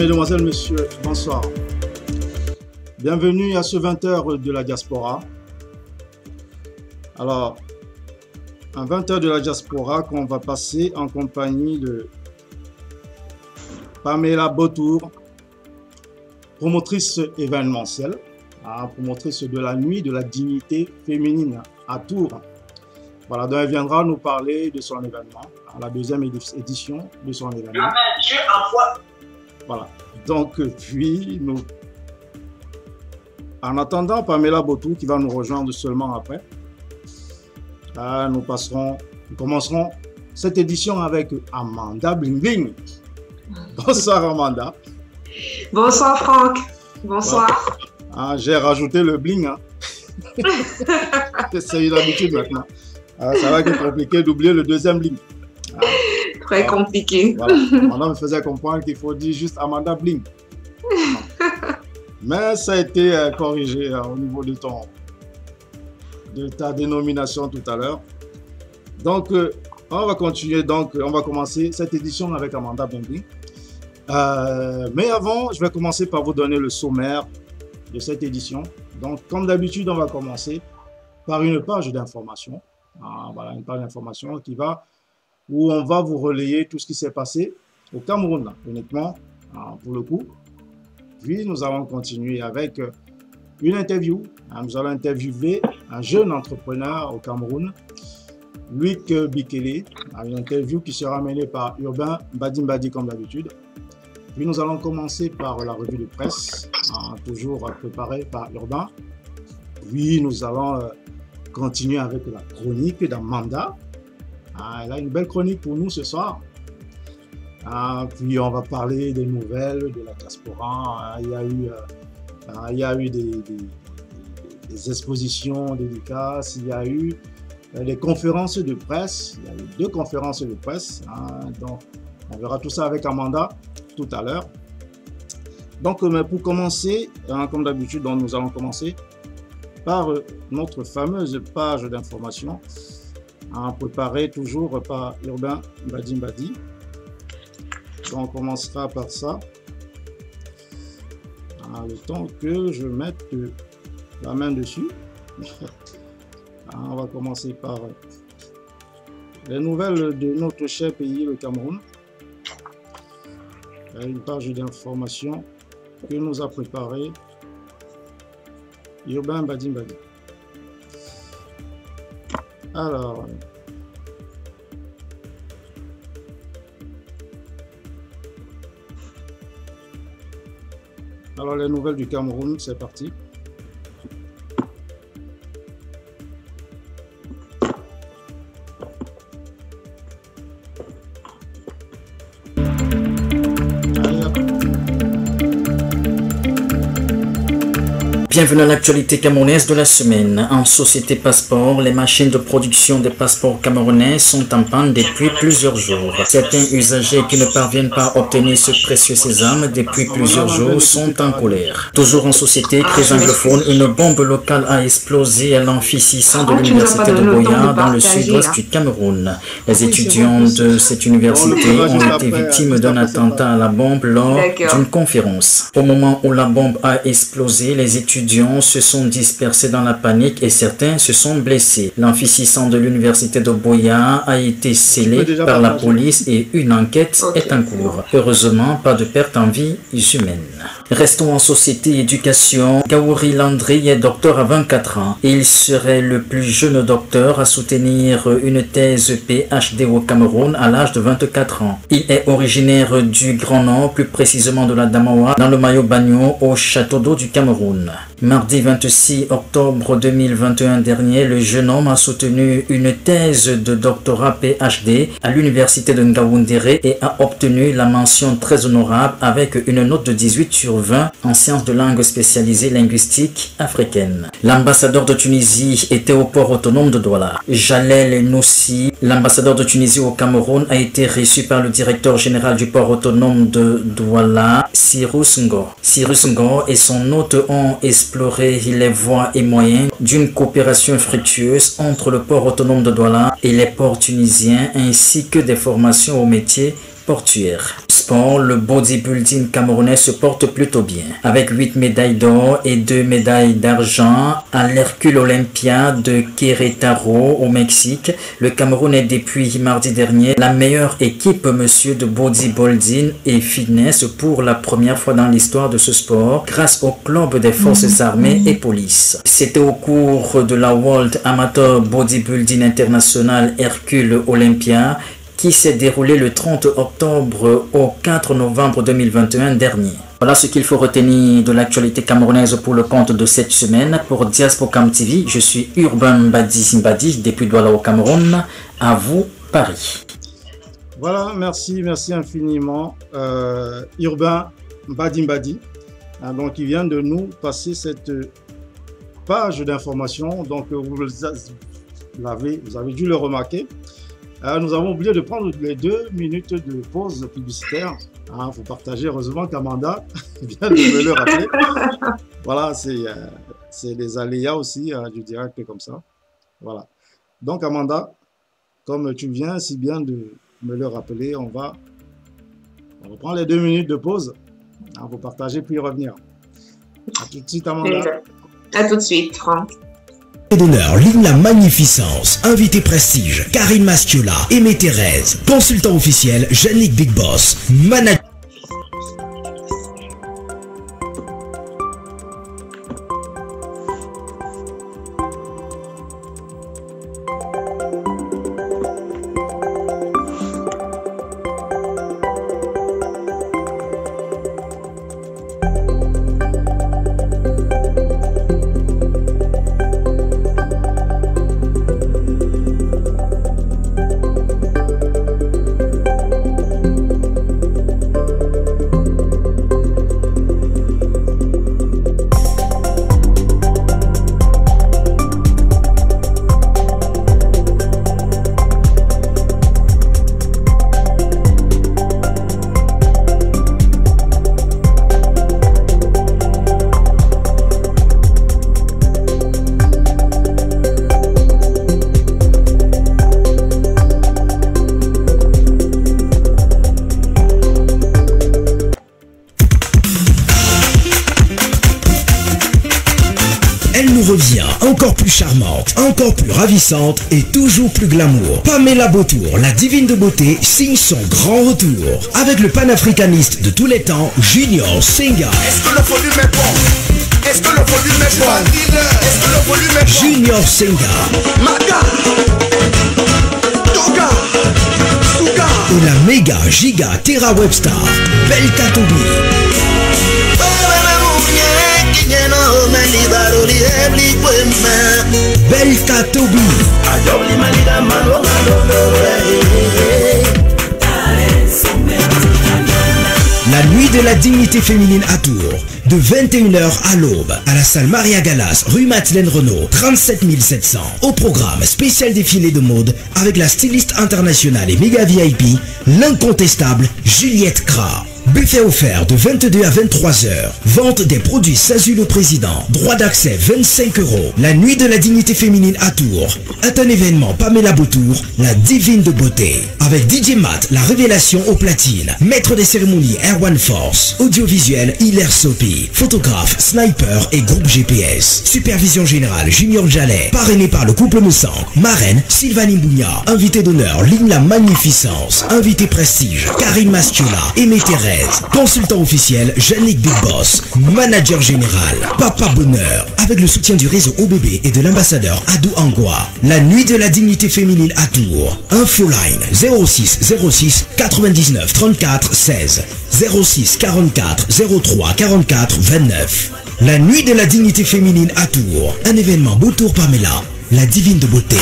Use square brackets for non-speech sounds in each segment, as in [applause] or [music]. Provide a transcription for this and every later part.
Mesdemoiselles, Messieurs, bonsoir. Bienvenue à ce 20h de la diaspora. Alors, un 20h de la diaspora qu'on va passer en compagnie de Pamela Botour, promotrice événementielle, hein, promotrice de la nuit de la dignité féminine à Tours. Voilà, donc elle viendra nous parler de son événement, hein, la deuxième édition de son événement. Voilà, donc puis nous... En attendant Pamela Botour qui va nous rejoindre seulement après, ah, nous passerons, nous commencerons cette édition avec Amanda Bling Bling. [laughs] Bonsoir Amanda. Bonsoir Franck. Bonsoir. Ah, J'ai rajouté le bling. Hein. [laughs] C'est une habitude maintenant. Ah, ça va être compliqué d'oublier le deuxième bling. Ah. Très compliqué. Voilà. [laughs] Amanda me faisait comprendre qu'il faut dire juste Amanda Bling. [laughs] Mais ça a été euh, corrigé euh, au niveau de ton, de ta dénomination tout à l'heure. Donc, euh, on va continuer. Donc, on va commencer cette édition avec Amanda Bling. Mais avant, je vais commencer par vous donner le sommaire de cette édition. Donc, comme d'habitude, on va commencer par une page d'information. Ah, voilà, une page d'information qui va, où on va vous relayer tout ce qui s'est passé au Cameroun, uniquement, ah, pour le coup. Puis, nous allons continuer avec une interview. Ah, nous allons interviewer un jeune entrepreneur au Cameroun, Luc Bikele, une interview qui sera menée par Urbain Badimbadi comme d'habitude. Puis nous allons commencer par la revue de presse, hein, toujours préparée par Urbain. Puis nous allons euh, continuer avec la chronique d'Amanda. Ah, elle a une belle chronique pour nous ce soir. Ah, puis on va parler des nouvelles de la diaspora. il y a eu, euh, il y a eu des, des, expositions dédicaces, il y a eu euh, des conférences de presse. Il y a eu deux conférences de presse. Hein, donc on verra tout ça avec Amanda tout à l'heure. Donc, euh, pour commencer, hein, comme d'habitude, nous allons commencer par notre fameuse page d'information, hein, préparée toujours par Urbain Badimbadi. on commencera par ça. Hein, le temps que je mette la main dessus. [laughs] on va commencer par les nouvelles de notre cher pays, le Cameroun une page d'information que nous a préparé Urbain Badim Badim. Alors, alors les nouvelles du Cameroun, c'est parti. Bienvenue à l'actualité camerounaise de la semaine. En société passeport, les machines de production des passeports camerounais sont en panne depuis plusieurs jours. Certains usagers qui ne parviennent pas à obtenir ce précieux sésame depuis plusieurs jours sont en colère. Toujours en société, très anglophone, une bombe locale a explosé à l'amphi 600 de l'université de Boya dans le sud-ouest du Cameroun. Les étudiants de cette université ont été victimes d'un attentat à la bombe lors d'une conférence. Au moment où la bombe a explosé, les étudiants se sont dispersés dans la panique et certains se sont blessés. L'amphi de l'université de Boya a été scellé par la police et une enquête est en cours. Heureusement, pas de perte en vie humaine. Restons en société éducation. Gaouri Landry est docteur à 24 ans. Il serait le plus jeune docteur à soutenir une thèse PhD au Cameroun à l'âge de 24 ans. Il est originaire du Grand Nord, plus précisément de la Damawa, dans le Mayo Bagno, au château d'eau du Cameroun. Mardi 26 octobre 2021 dernier, le jeune homme a soutenu une thèse de doctorat PhD à l'université de Ngaoundéré et a obtenu la mention très honorable avec une note de 18 sur 20 en sciences de langue spécialisée linguistique africaine. L'ambassadeur de Tunisie était au port autonome de Douala. Jalel Noussi, l'ambassadeur de Tunisie au Cameroun, a été reçu par le directeur général du port autonome de Douala, Cyrus Ngo. Cyrus Ngo et son hôte ont explorer les voies et moyens d'une coopération fructueuse entre le port autonome de Douala et les ports tunisiens ainsi que des formations au métier portuaire. Sport, le bodybuilding camerounais se porte plutôt bien. Avec 8 médailles d'or et 2 médailles d'argent à l'Hercule Olympia de Querétaro au Mexique, le Cameroun est depuis mardi dernier la meilleure équipe monsieur de bodybuilding et fitness pour la première fois dans l'histoire de ce sport grâce au club des forces armées et police. C'était au cours de la World Amateur Bodybuilding International Hercule Olympia qui s'est déroulé le 30 octobre au 4 novembre 2021 dernier. Voilà ce qu'il faut retenir de l'actualité camerounaise pour le compte de cette semaine. Pour Diaspocam TV, je suis Urbain Mbadi Mbadi depuis Douala au Cameroun. À vous, Paris. Voilà, merci, merci infiniment. Euh, Urbain Mbadi Mbadi, hein, donc il vient de nous passer cette page d'information. Donc vous l'avez, vous avez dû le remarquer. Euh, nous avons oublié de prendre les deux minutes de pause publicitaire. Il hein, faut partager. Heureusement qu'Amanda [laughs] vient de me le rappeler. voilà, c'est euh, les aléas aussi euh, du direct comme ça. Voilà. Donc, Amanda, comme tu viens si bien de me le rappeler, on va on reprend les deux minutes de pause. Hein, pour partager puis revenir. À tout de suite, Amanda. À tout de suite, Franck d'honneur, ligne la magnificence, invité prestige, Karine Mastiola, Aimé Thérèse, consultant officiel, Yannick Big Boss, manager plus ravissante et toujours plus glamour. Pamela Beautour, la divine de beauté, signe son grand retour. Avec le panafricaniste de tous les temps, Junior Senga. Est-ce que le volume est bon? Est-ce que le volume est bon? Est-ce que le volume est bon? Junior Senga. Maga! Toga! Suga! Et la méga giga Terra Webstar, Belka Belka Tobi. La nuit de la dignité féminine à Tours, de 21h à l'aube, à la salle Maria Galas, rue Madeleine Renault, 37 700. Au programme spécial défilé de mode avec la styliste internationale et méga VIP, l'incontestable Juliette Kra. Buffet offert de 22 à 23 heures. Vente des produits Sazu le Président. Droit d'accès 25 euros. La nuit de la dignité féminine à Tours. Est un événement Pamela Beautour, la divine de beauté. Avec DJ Matt, la révélation au platine. Maître des cérémonies Air Force. Audiovisuel Hilaire Sopi. Photographe, sniper et groupe GPS. Supervision générale Junior Jallet. Parrainé par le couple Moussant. Marraine Sylvanie Bougna. Invité d'honneur Ligne la Magnificence. Invité prestige Karine Mastiola. Aimé Thérèse. Consultant officiel, Yannick Big Boss. Manager général, Papa Bonheur. Avec le soutien du réseau OBB et de l'ambassadeur Adou Angwa. La nuit de la dignité féminine à Tours. Infoline 06 06 99 34 16 06 44 03 44 29. La nuit de la dignité féminine à Tours. Un événement Beau Tour Pamela, la divine de beauté.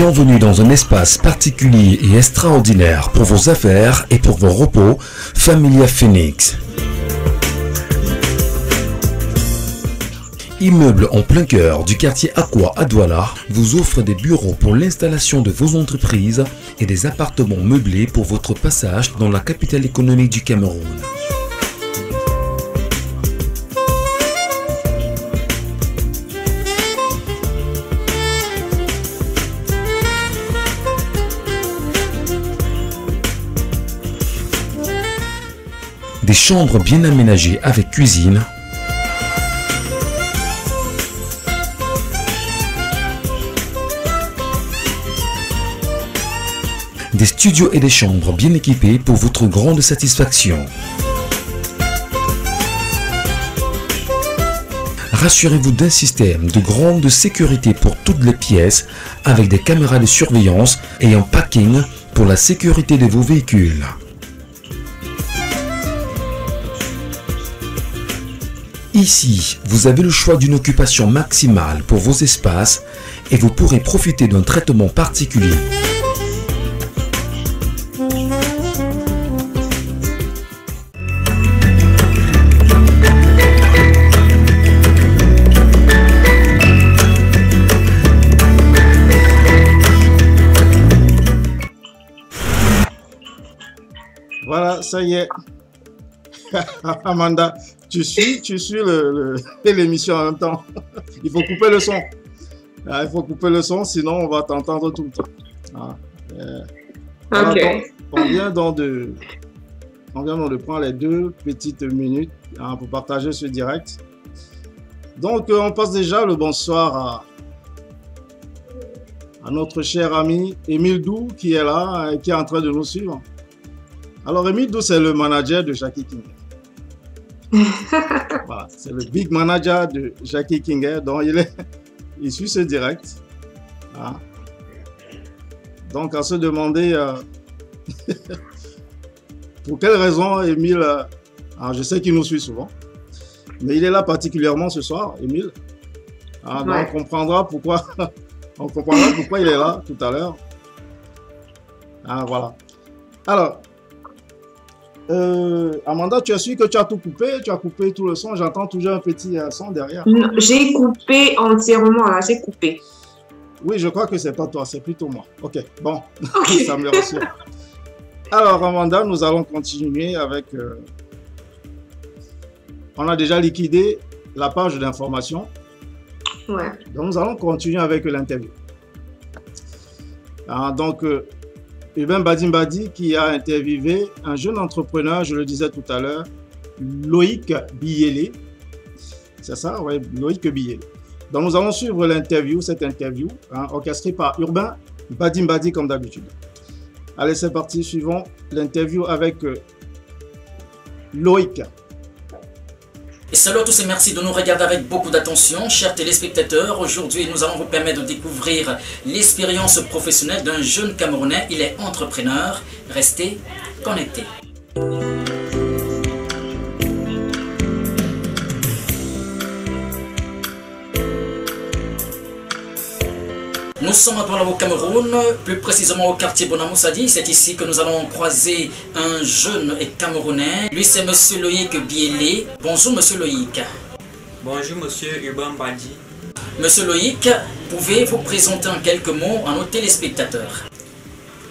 Bienvenue dans un espace particulier et extraordinaire pour vos affaires et pour vos repos, Familia Phoenix. Immeuble en plein cœur du quartier Aqua à Douala vous offre des bureaux pour l'installation de vos entreprises et des appartements meublés pour votre passage dans la capitale économique du Cameroun. Chambres bien aménagées avec cuisine, des studios et des chambres bien équipés pour votre grande satisfaction. Rassurez-vous d'un système de grande sécurité pour toutes les pièces avec des caméras de surveillance et un parking pour la sécurité de vos véhicules. Ici, vous avez le choix d'une occupation maximale pour vos espaces et vous pourrez profiter d'un traitement particulier. Voilà, ça y est. [laughs] Amanda, tu suis, tu suis l'émission [laughs] en même temps. [laughs] Il faut couper le son. Ah, il faut couper le son, sinon on va t'entendre tout le temps. Ah, euh, donc, on vient donc de, on vient donc de prendre les deux petites minutes hein, pour partager ce direct. Donc, euh, on passe déjà le bonsoir à, à notre cher ami Émile Dou qui est là et qui est en train de nous suivre. Alors, Émile Dou, c'est le manager de Jackie King. Voilà, c'est le big manager de Jackie King. Donc, il, est, [laughs] il suit ce direct. Ah. Donc, à se demander euh, [laughs] pour quelle raison Émile. euh, alors, je sais qu'il nous suit souvent, mais il est là particulièrement ce soir, Émile. Ah, donc, on comprendra pourquoi. [laughs] on comprendra pourquoi il est là tout à l'heure. Ah, voilà. Alors, euh, Amanda, tu as su que tu as tout coupé, tu as coupé tout le son. J'entends toujours un petit euh, son derrière. J'ai coupé entièrement, là, j'ai coupé. Oui, je crois que c'est pas toi, c'est plutôt moi. Ok, bon, [laughs] ça me rassure. Alors, Amanda, nous allons continuer avec. euh, on a déjà liquidé la page d'information, Ouais. donc nous allons continuer avec l'interview. Ah, donc, Urbain Badimbadi qui a interviewé un jeune entrepreneur, je le disais tout à l'heure, Loïc Biyele. C'est ça, oui, Loïc Biyele. Donc nous allons suivre l'interview, cette interview, hein, orchestrée par Urbain Badimbadi comme d'habitude. Allez, c'est parti, suivons l'interview avec euh, Loïc. Et à tous et merci de nous regarder avec beaucoup d'attention, chers téléspectateurs. Aujourd'hui, nous allons vous permettre de découvrir l'expérience professionnelle d'un jeune Camerounais. Il est entrepreneur. Restez connectés. Nous sommes à Douala au Cameroun, plus précisément au quartier Bonamoussadi. C'est ici que nous allons croiser un jeune et Camerounais. Lui, c'est Monsieur Loïc Biélé. Bonjour, Monsieur Loïc. Bonjour Monsieur Urban Badi. Monsieur Loïc, pouvez-vous présenter en quelques mots à nos téléspectateurs?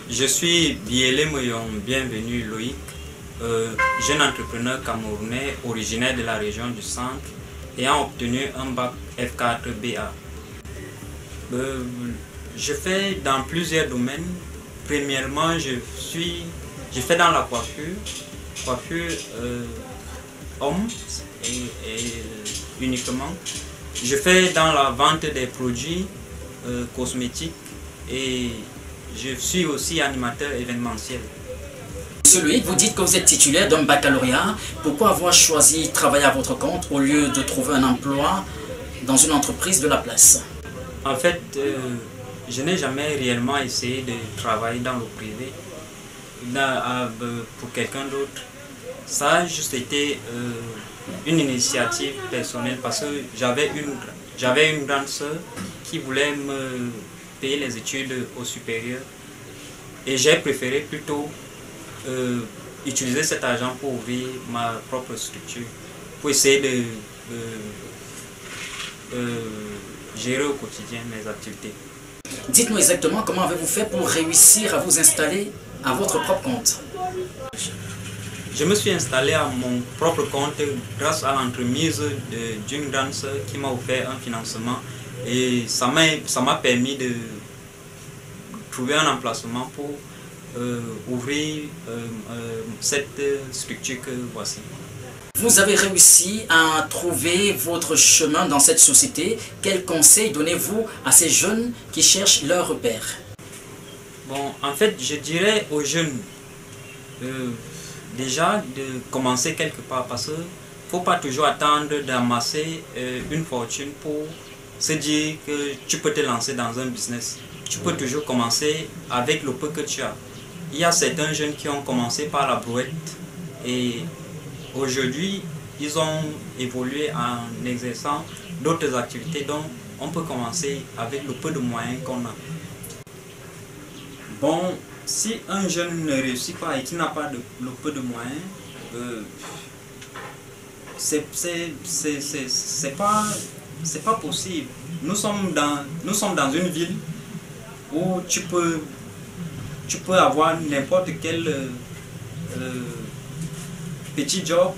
Je suis Biélé Moyon, bienvenue Loïc, euh, jeune entrepreneur camerounais originaire de la région du centre ayant obtenu un bac F4 BA. Euh, je fais dans plusieurs domaines. Premièrement, je suis, je fais dans la coiffure, coiffure euh, homme et, et, euh, uniquement. Je fais dans la vente des produits euh, cosmétiques et je suis aussi animateur événementiel. Monsieur Loïc, vous dites que vous êtes titulaire d'un baccalauréat. Pourquoi avoir choisi de travailler à votre compte au lieu de trouver un emploi dans une entreprise de la place? En fait, euh, je n'ai jamais réellement essayé de travailler dans le privé euh, pour quelqu'un d'autre. Ça a juste été euh, une initiative personnelle parce que j'avais une, j'avais une grande sœur qui voulait me payer les études au supérieur. Et j'ai préféré plutôt euh, utiliser cet argent pour ouvrir ma propre structure, pour essayer de, gérer au quotidien mes activités. Dites-nous exactement comment avez-vous fait pour réussir à vous installer à votre propre compte Je me suis installé à mon propre compte grâce à l'entremise de- d'une grande sœur qui m'a offert un financement et ça m'a ça m'a permis de trouver un emplacement pour euh, ouvrir euh, euh, cette structure que voici. Vous avez réussi à trouver votre chemin dans cette société. Quels conseils donnez-vous à ces jeunes qui cherchent leur repère? Bon, en fait, je dirais aux jeunes euh, déjà de commencer quelque part parce qu'il ne faut pas toujours attendre d'amasser euh, une fortune pour se dire que tu peux te lancer dans un business. Tu peux toujours commencer avec le peu que tu as. Il y a certains jeunes qui ont commencé par la brouette et aujourd'hui, ils ont évolué en exerçant d'autres activités. Donc, on peut commencer avec le peu de moyens qu'on a. Bon, si un jeune ne réussit pas et qui n'a pas de, le peu de moyens, euh, c'est pas, pas possible. Nous sommes, dans, nous sommes dans une ville où tu peux, tu peux avoir n'importe quel euh, euh, petit job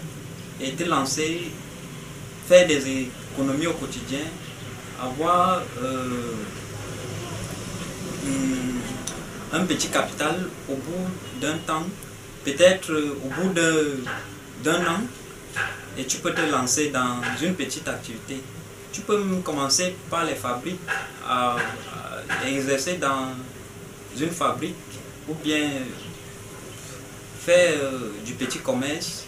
et te lancer, faire des économies au quotidien, avoir un petit capital au bout d'un temps, peut-être au bout d'un an, et tu peux te lancer dans une petite activité. Tu peux commencer par les fabriques, à, exercer dans une fabrique ou bien faire euh, du petit commerce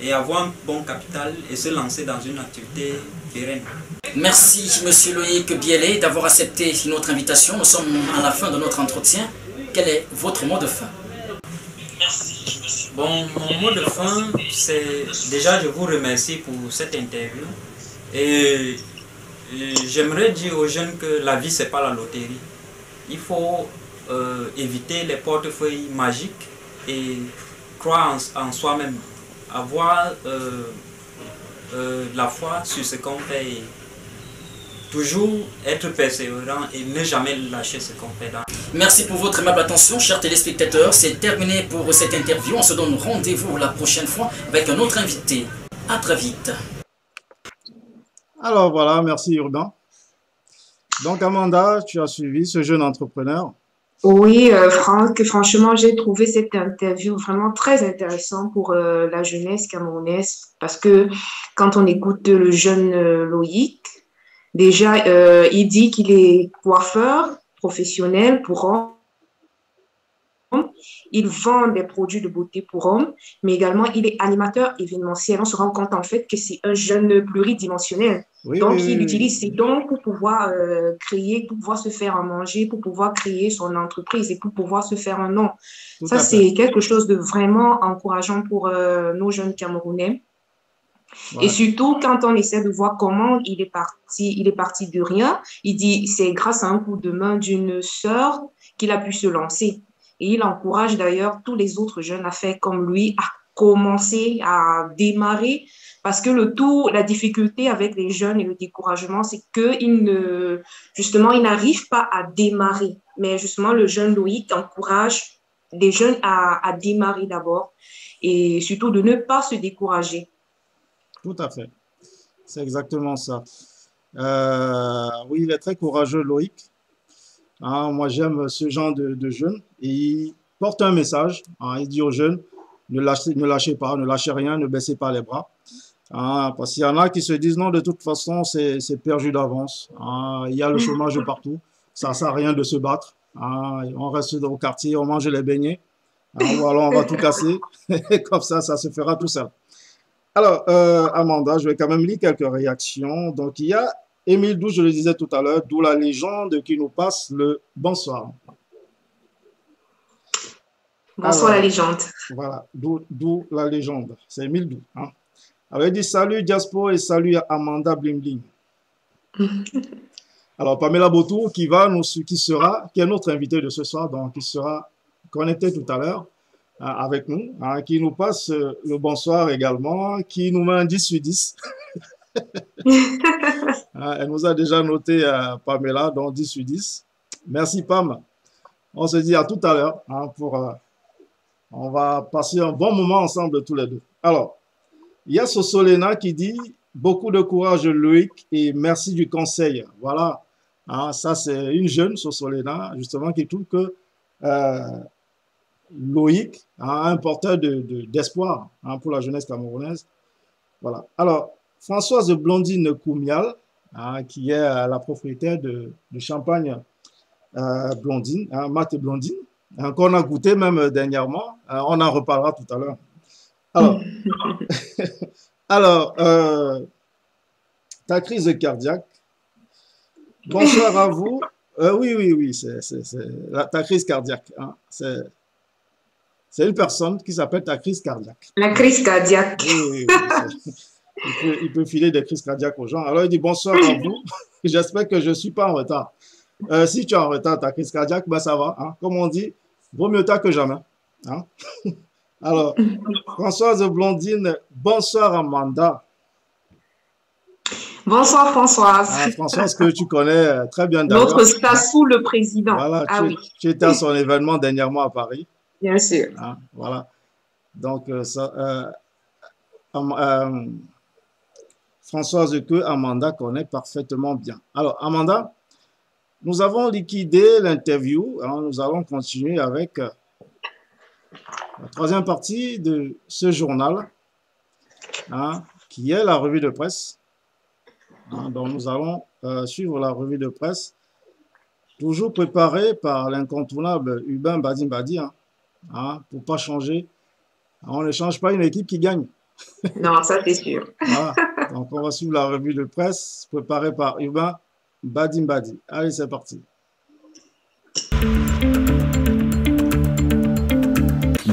et avoir un bon capital et se lancer dans une activité pérenne. Merci Monsieur Loïc Bielé d'avoir accepté notre invitation. Nous sommes à la fin de notre entretien. Quel est votre mot de fin? Bon, mon mot de fin, c'est déjà je vous remercie pour cette interview. Et j'aimerais dire aux jeunes que la vie, c'est pas la loterie. Il faut euh, éviter les portefeuilles magiques et croire en soi-même avoir euh, euh, la foi sur ce qu'on fait et toujours être persévérant et ne jamais lâcher ce qu'on fait. Merci pour votre aimable attention, chers téléspectateurs. C'est terminé pour cette interview. On se donne rendez-vous la prochaine fois avec un autre invité. À très vite. Alors voilà, merci Urbain. Donc Amanda, tu as suivi ce jeune entrepreneur oui, euh, Franck, franchement, j'ai trouvé cette interview vraiment très intéressante pour euh, la jeunesse camerounaise parce que quand on écoute le jeune euh, Loïc, déjà, il dit qu'il est coiffeur professionnel pour il vend des produits de beauté pour hommes, mais également il est animateur événementiel. On se rend compte en fait que c'est un jeune pluridimensionnel. Donc il utilise ses dons pour pouvoir euh, créer, pour pouvoir se faire en manger, pour pouvoir créer son entreprise et pour pouvoir se faire un nom. Ça, c'est quelque chose de vraiment encourageant pour euh, nos jeunes Camerounais. Et surtout, quand on essaie de voir comment il est parti, il est parti de rien, il dit c'est grâce à un coup de main d'une sœur qu'il a pu se lancer. Et il encourage d'ailleurs tous les autres jeunes à faire comme lui, à commencer, à démarrer. Parce que le tout, la difficulté avec les jeunes et le découragement, c'est qu'ils ne, justement, ils n'arrivent pas à démarrer. Mais justement, le jeune Loïc encourage les jeunes à, démarrer d'abord et surtout de ne pas se décourager. Tout à fait. C'est exactement ça. Euh, oui, il est très courageux, Loïc. Hein, moi, j'aime ce genre de, jeunes. Et il porte un message. Hein, il dit aux jeunes, ne lâchez pas, ne lâchez rien, ne baissez pas les bras. Hein, parce qu'il y en a qui se disent, non, de toute façon, c'est perdu d'avance. il y a le chômage [laughs] partout. Ça ne sert à rien de se battre. on reste au quartier, on mange les beignets. voilà, on va tout casser. [laughs] Comme ça, ça se fera tout seul. Alors, euh, Amanda, je vais quand même lire quelques réactions. Donc, il y a Émile Dou, je le disais tout à l'heure, d'où la légende qui nous passe le bonsoir. Bonsoir la légende. Voilà, d'où la légende. C'est Émile Dou. Hein. Alors il dit salut Diaspo et salut Amanda Bling [laughs] Alors Pamela Botour qui va nous, qui sera, qui est notre invité de ce soir, donc qui sera connecté tout à l'heure hein, avec nous, hein, qui nous passe le bonsoir également, qui nous met un 10 sur 10. [laughs] Ah, elle nous a déjà noté euh, Pamela, donc 10 sur 10. Merci Pam. On se dit à tout à l'heure hein, pour. Euh, on va passer un bon moment ensemble tous les deux. Alors, il y a Sosolena qui dit beaucoup de courage Loïc et merci du conseil. Voilà. Hein, ça, c'est une jeune Sosolena, justement, qui trouve que euh, Loïc, un porteur d'espoir de, pour la jeunesse camerounaise. Voilà. Alors, Françoise Blondine Koumial, qui est la propriétaire de, champagne Blondine, hein, Mat et Blondine, qu'on a goûté même dernièrement. on en reparlera tout à l'heure. Alors, [laughs] alors euh, ta crise cardiaque. Bonsoir à vous. Euh, oui, oui, oui, c'est ta crise cardiaque. Hein, c'est une personne qui s'appelle ta crise cardiaque. La crise cardiaque. Oui, oui, il, peut, filer des crises cardiaques aux gens. Alors il dit bonsoir à vous. [laughs] J'espère que je ne suis pas en retard. Euh, si tu es en retard, ta crise cardiaque, ben ça va. Hein. Comme on dit, vaut mieux tard que jamais. Hein. [laughs] Alors, Françoise Blondine, bonsoir Amanda. Bonsoir Françoise. Ah, Françoise, que tu connais euh, très bien Notre Stassou, le président. Voilà, ah, tu, oui. tu, étais à son événement dernièrement à Paris. Bien sûr. Ah, voilà. Donc, euh, ça, euh, euh, Françoise que Amanda connaît parfaitement bien. Alors, Amanda, nous avons liquidé l'interview. Nous allons continuer avec la troisième partie de ce journal, hein, qui est la revue de presse. Hein, donc nous allons euh, suivre la revue de presse, toujours préparée par l'incontournable Hubin Badim Badi, hein, hein, pour pas changer. On ne change pas une équipe qui gagne. [laughs] Non, ça c'est sûr. [laughs] Donc on va suivre la revue de presse préparée par Hubin Badim Badi. Allez, c'est parti.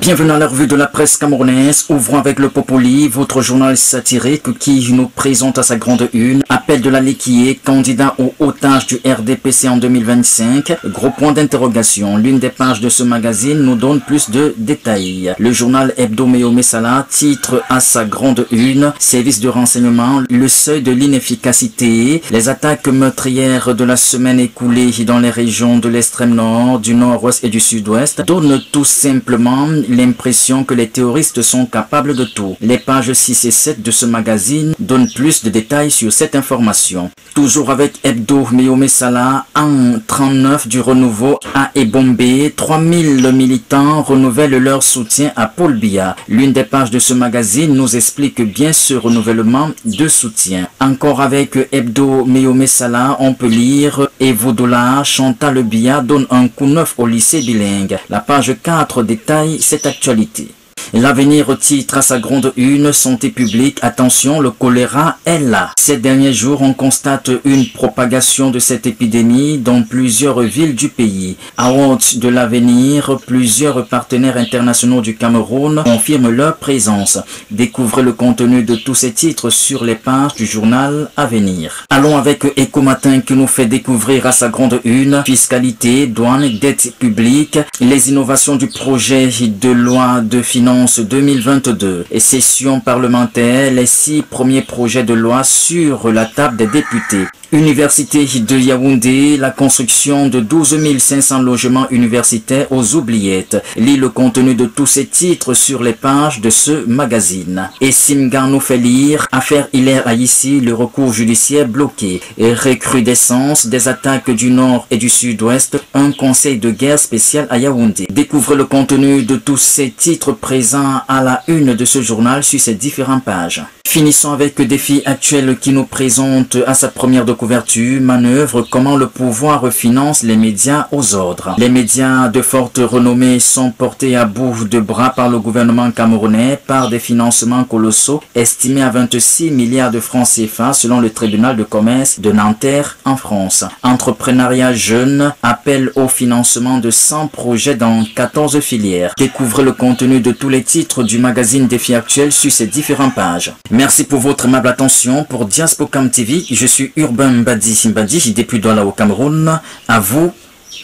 Bienvenue à la revue de la presse camerounaise. Ouvrons avec le Popoli, votre journal satirique qui nous présente à sa grande une. Appel de la Léquier, candidat au otage du RDPC en 2025. Gros point d'interrogation. L'une des pages de ce magazine nous donne plus de détails. Le journal Hebdo Messala titre à sa grande une Service de renseignement, le seuil de l'inefficacité. Les attaques meurtrières de la semaine écoulée dans les régions de l'extrême nord, du nord-ouest et du sud-ouest donnent tout simplement l'impression que les terroristes sont capables de tout. Les pages 6 et 7 de ce magazine donnent plus de détails sur cette information. Toujours avec Hebdo Meome Salah, en 39 du renouveau à Ebombé, 3000 militants renouvellent leur soutien à Paul Biya. L'une des pages de ce magazine nous explique bien ce renouvellement de soutien. Encore avec Hebdo Meome Salah, on peut lire Evodola Chantal Biya donne un coup neuf au lycée bilingue. La page 4 détaille cette actualité. L'avenir titre à sa grande une santé publique. Attention, le choléra est là. Ces derniers jours, on constate une propagation de cette épidémie dans plusieurs villes du pays. À honte de l'avenir, plusieurs partenaires internationaux du Cameroun confirment leur présence. Découvrez le contenu de tous ces titres sur les pages du journal Avenir. Allons avec Eco Matin qui nous fait découvrir à sa grande une fiscalité, douane, dette publique, les innovations du projet de loi de finances 2022 et session parlementaire, les six premiers projets de loi sur la table des députés. Université de Yaoundé, la construction de 12 500 logements universitaires aux oubliettes. Lis le contenu de tous ces titres sur les pages de ce magazine. Et nous fait lire Affaire Hilaire ici le recours judiciaire bloqué. Et recrudescence des attaques du nord et du sud-ouest, un conseil de guerre spécial à Yaoundé. Découvre le contenu de tous ces titres présents à la une de ce journal sur ces différentes pages. Finissons avec le défi actuel qui nous présente à sa première de couverture, manœuvre, comment le pouvoir finance les médias aux ordres. Les médias de forte renommée sont portés à bout de bras par le gouvernement camerounais par des financements colossaux estimés à 26 milliards de francs CFA selon le tribunal de commerce de Nanterre en France. Entrepreneuriat jeune, appel au financement de 100 projets dans 14 filières. Découvrez le contenu de tous les titres du magazine Défi actuel sur ces différentes pages. Merci pour votre aimable attention. Pour Diaspocam TV, je suis Urbain Mbadi Simbadi, depuis Douala au Cameroun. À vous,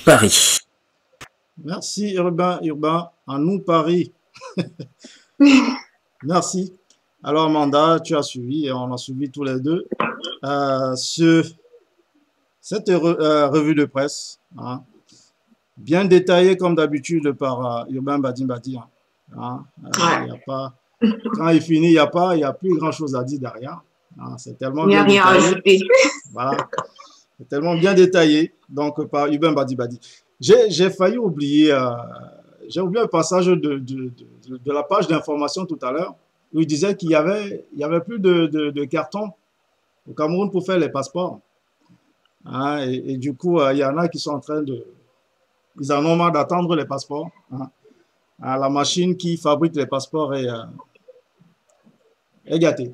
Paris. Merci Urbain, Urbain. À nous, Paris. [laughs] Merci. Alors Amanda, tu as suivi, et on a suivi tous les deux, euh, ce, cette euh, revue de presse, hein. bien détaillée comme d'habitude par euh, Urbain Badim Badi. Hein. N'y a pas quand il finit, il n'y a pas, il y a plus grand chose à dire derrière. Ah, c'est tellement bien détaillé. [laughs] Voilà. C'est tellement bien détaillé. Donc, par Ubin Badi Badi. J'ai failli oublier, euh, j'ai oublié un passage de, de, de, de la page d'information tout à l'heure où il disait qu'il y avait, il y avait plus de, de, cartons au Cameroun pour faire les passeports. Hein, et, du coup, il y en a qui sont en train de... Ils en ont marre d'attendre les passeports. Hein. La machine qui fabrique les passeports est, est gâtée.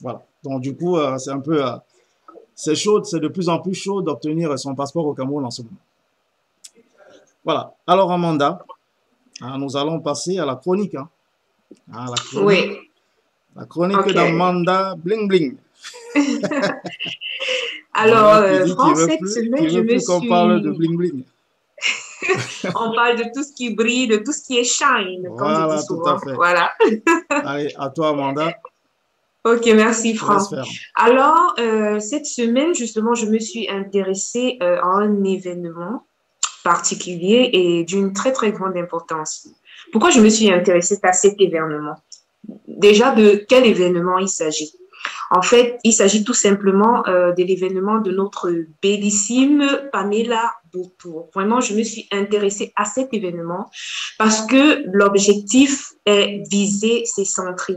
Voilà. Donc, du coup, c'est un peu c'est chaud, c'est de plus en plus chaud d'obtenir son passeport au Cameroun en ce moment. Voilà. Alors, Amanda, hein, nous allons passer à la chronique. Hein. Ah, la chronique oui. La chronique d'Amanda Bling Bling. [laughs] Alors, euh, cette semaine, je me suis... parle de Bling Bling. [laughs] on parle de tout ce qui brille, de tout ce qui est shine, voilà, comme je dis souvent. Tout à fait. Voilà. [laughs] Allez, à toi, Amanda. Ok, merci Franck. Alors, euh, cette semaine, justement, je me suis intéressée euh, à un événement particulier et d'une très, très grande importance. Pourquoi je me suis intéressée à cet événement? Déjà, de quel événement il s'agit? En fait, il s'agit tout simplement euh, de l'événement de notre bellissime Pamela Beautour. Vraiment, je me suis intéressée à cet événement parce que l'objectif est visé, c'est centré.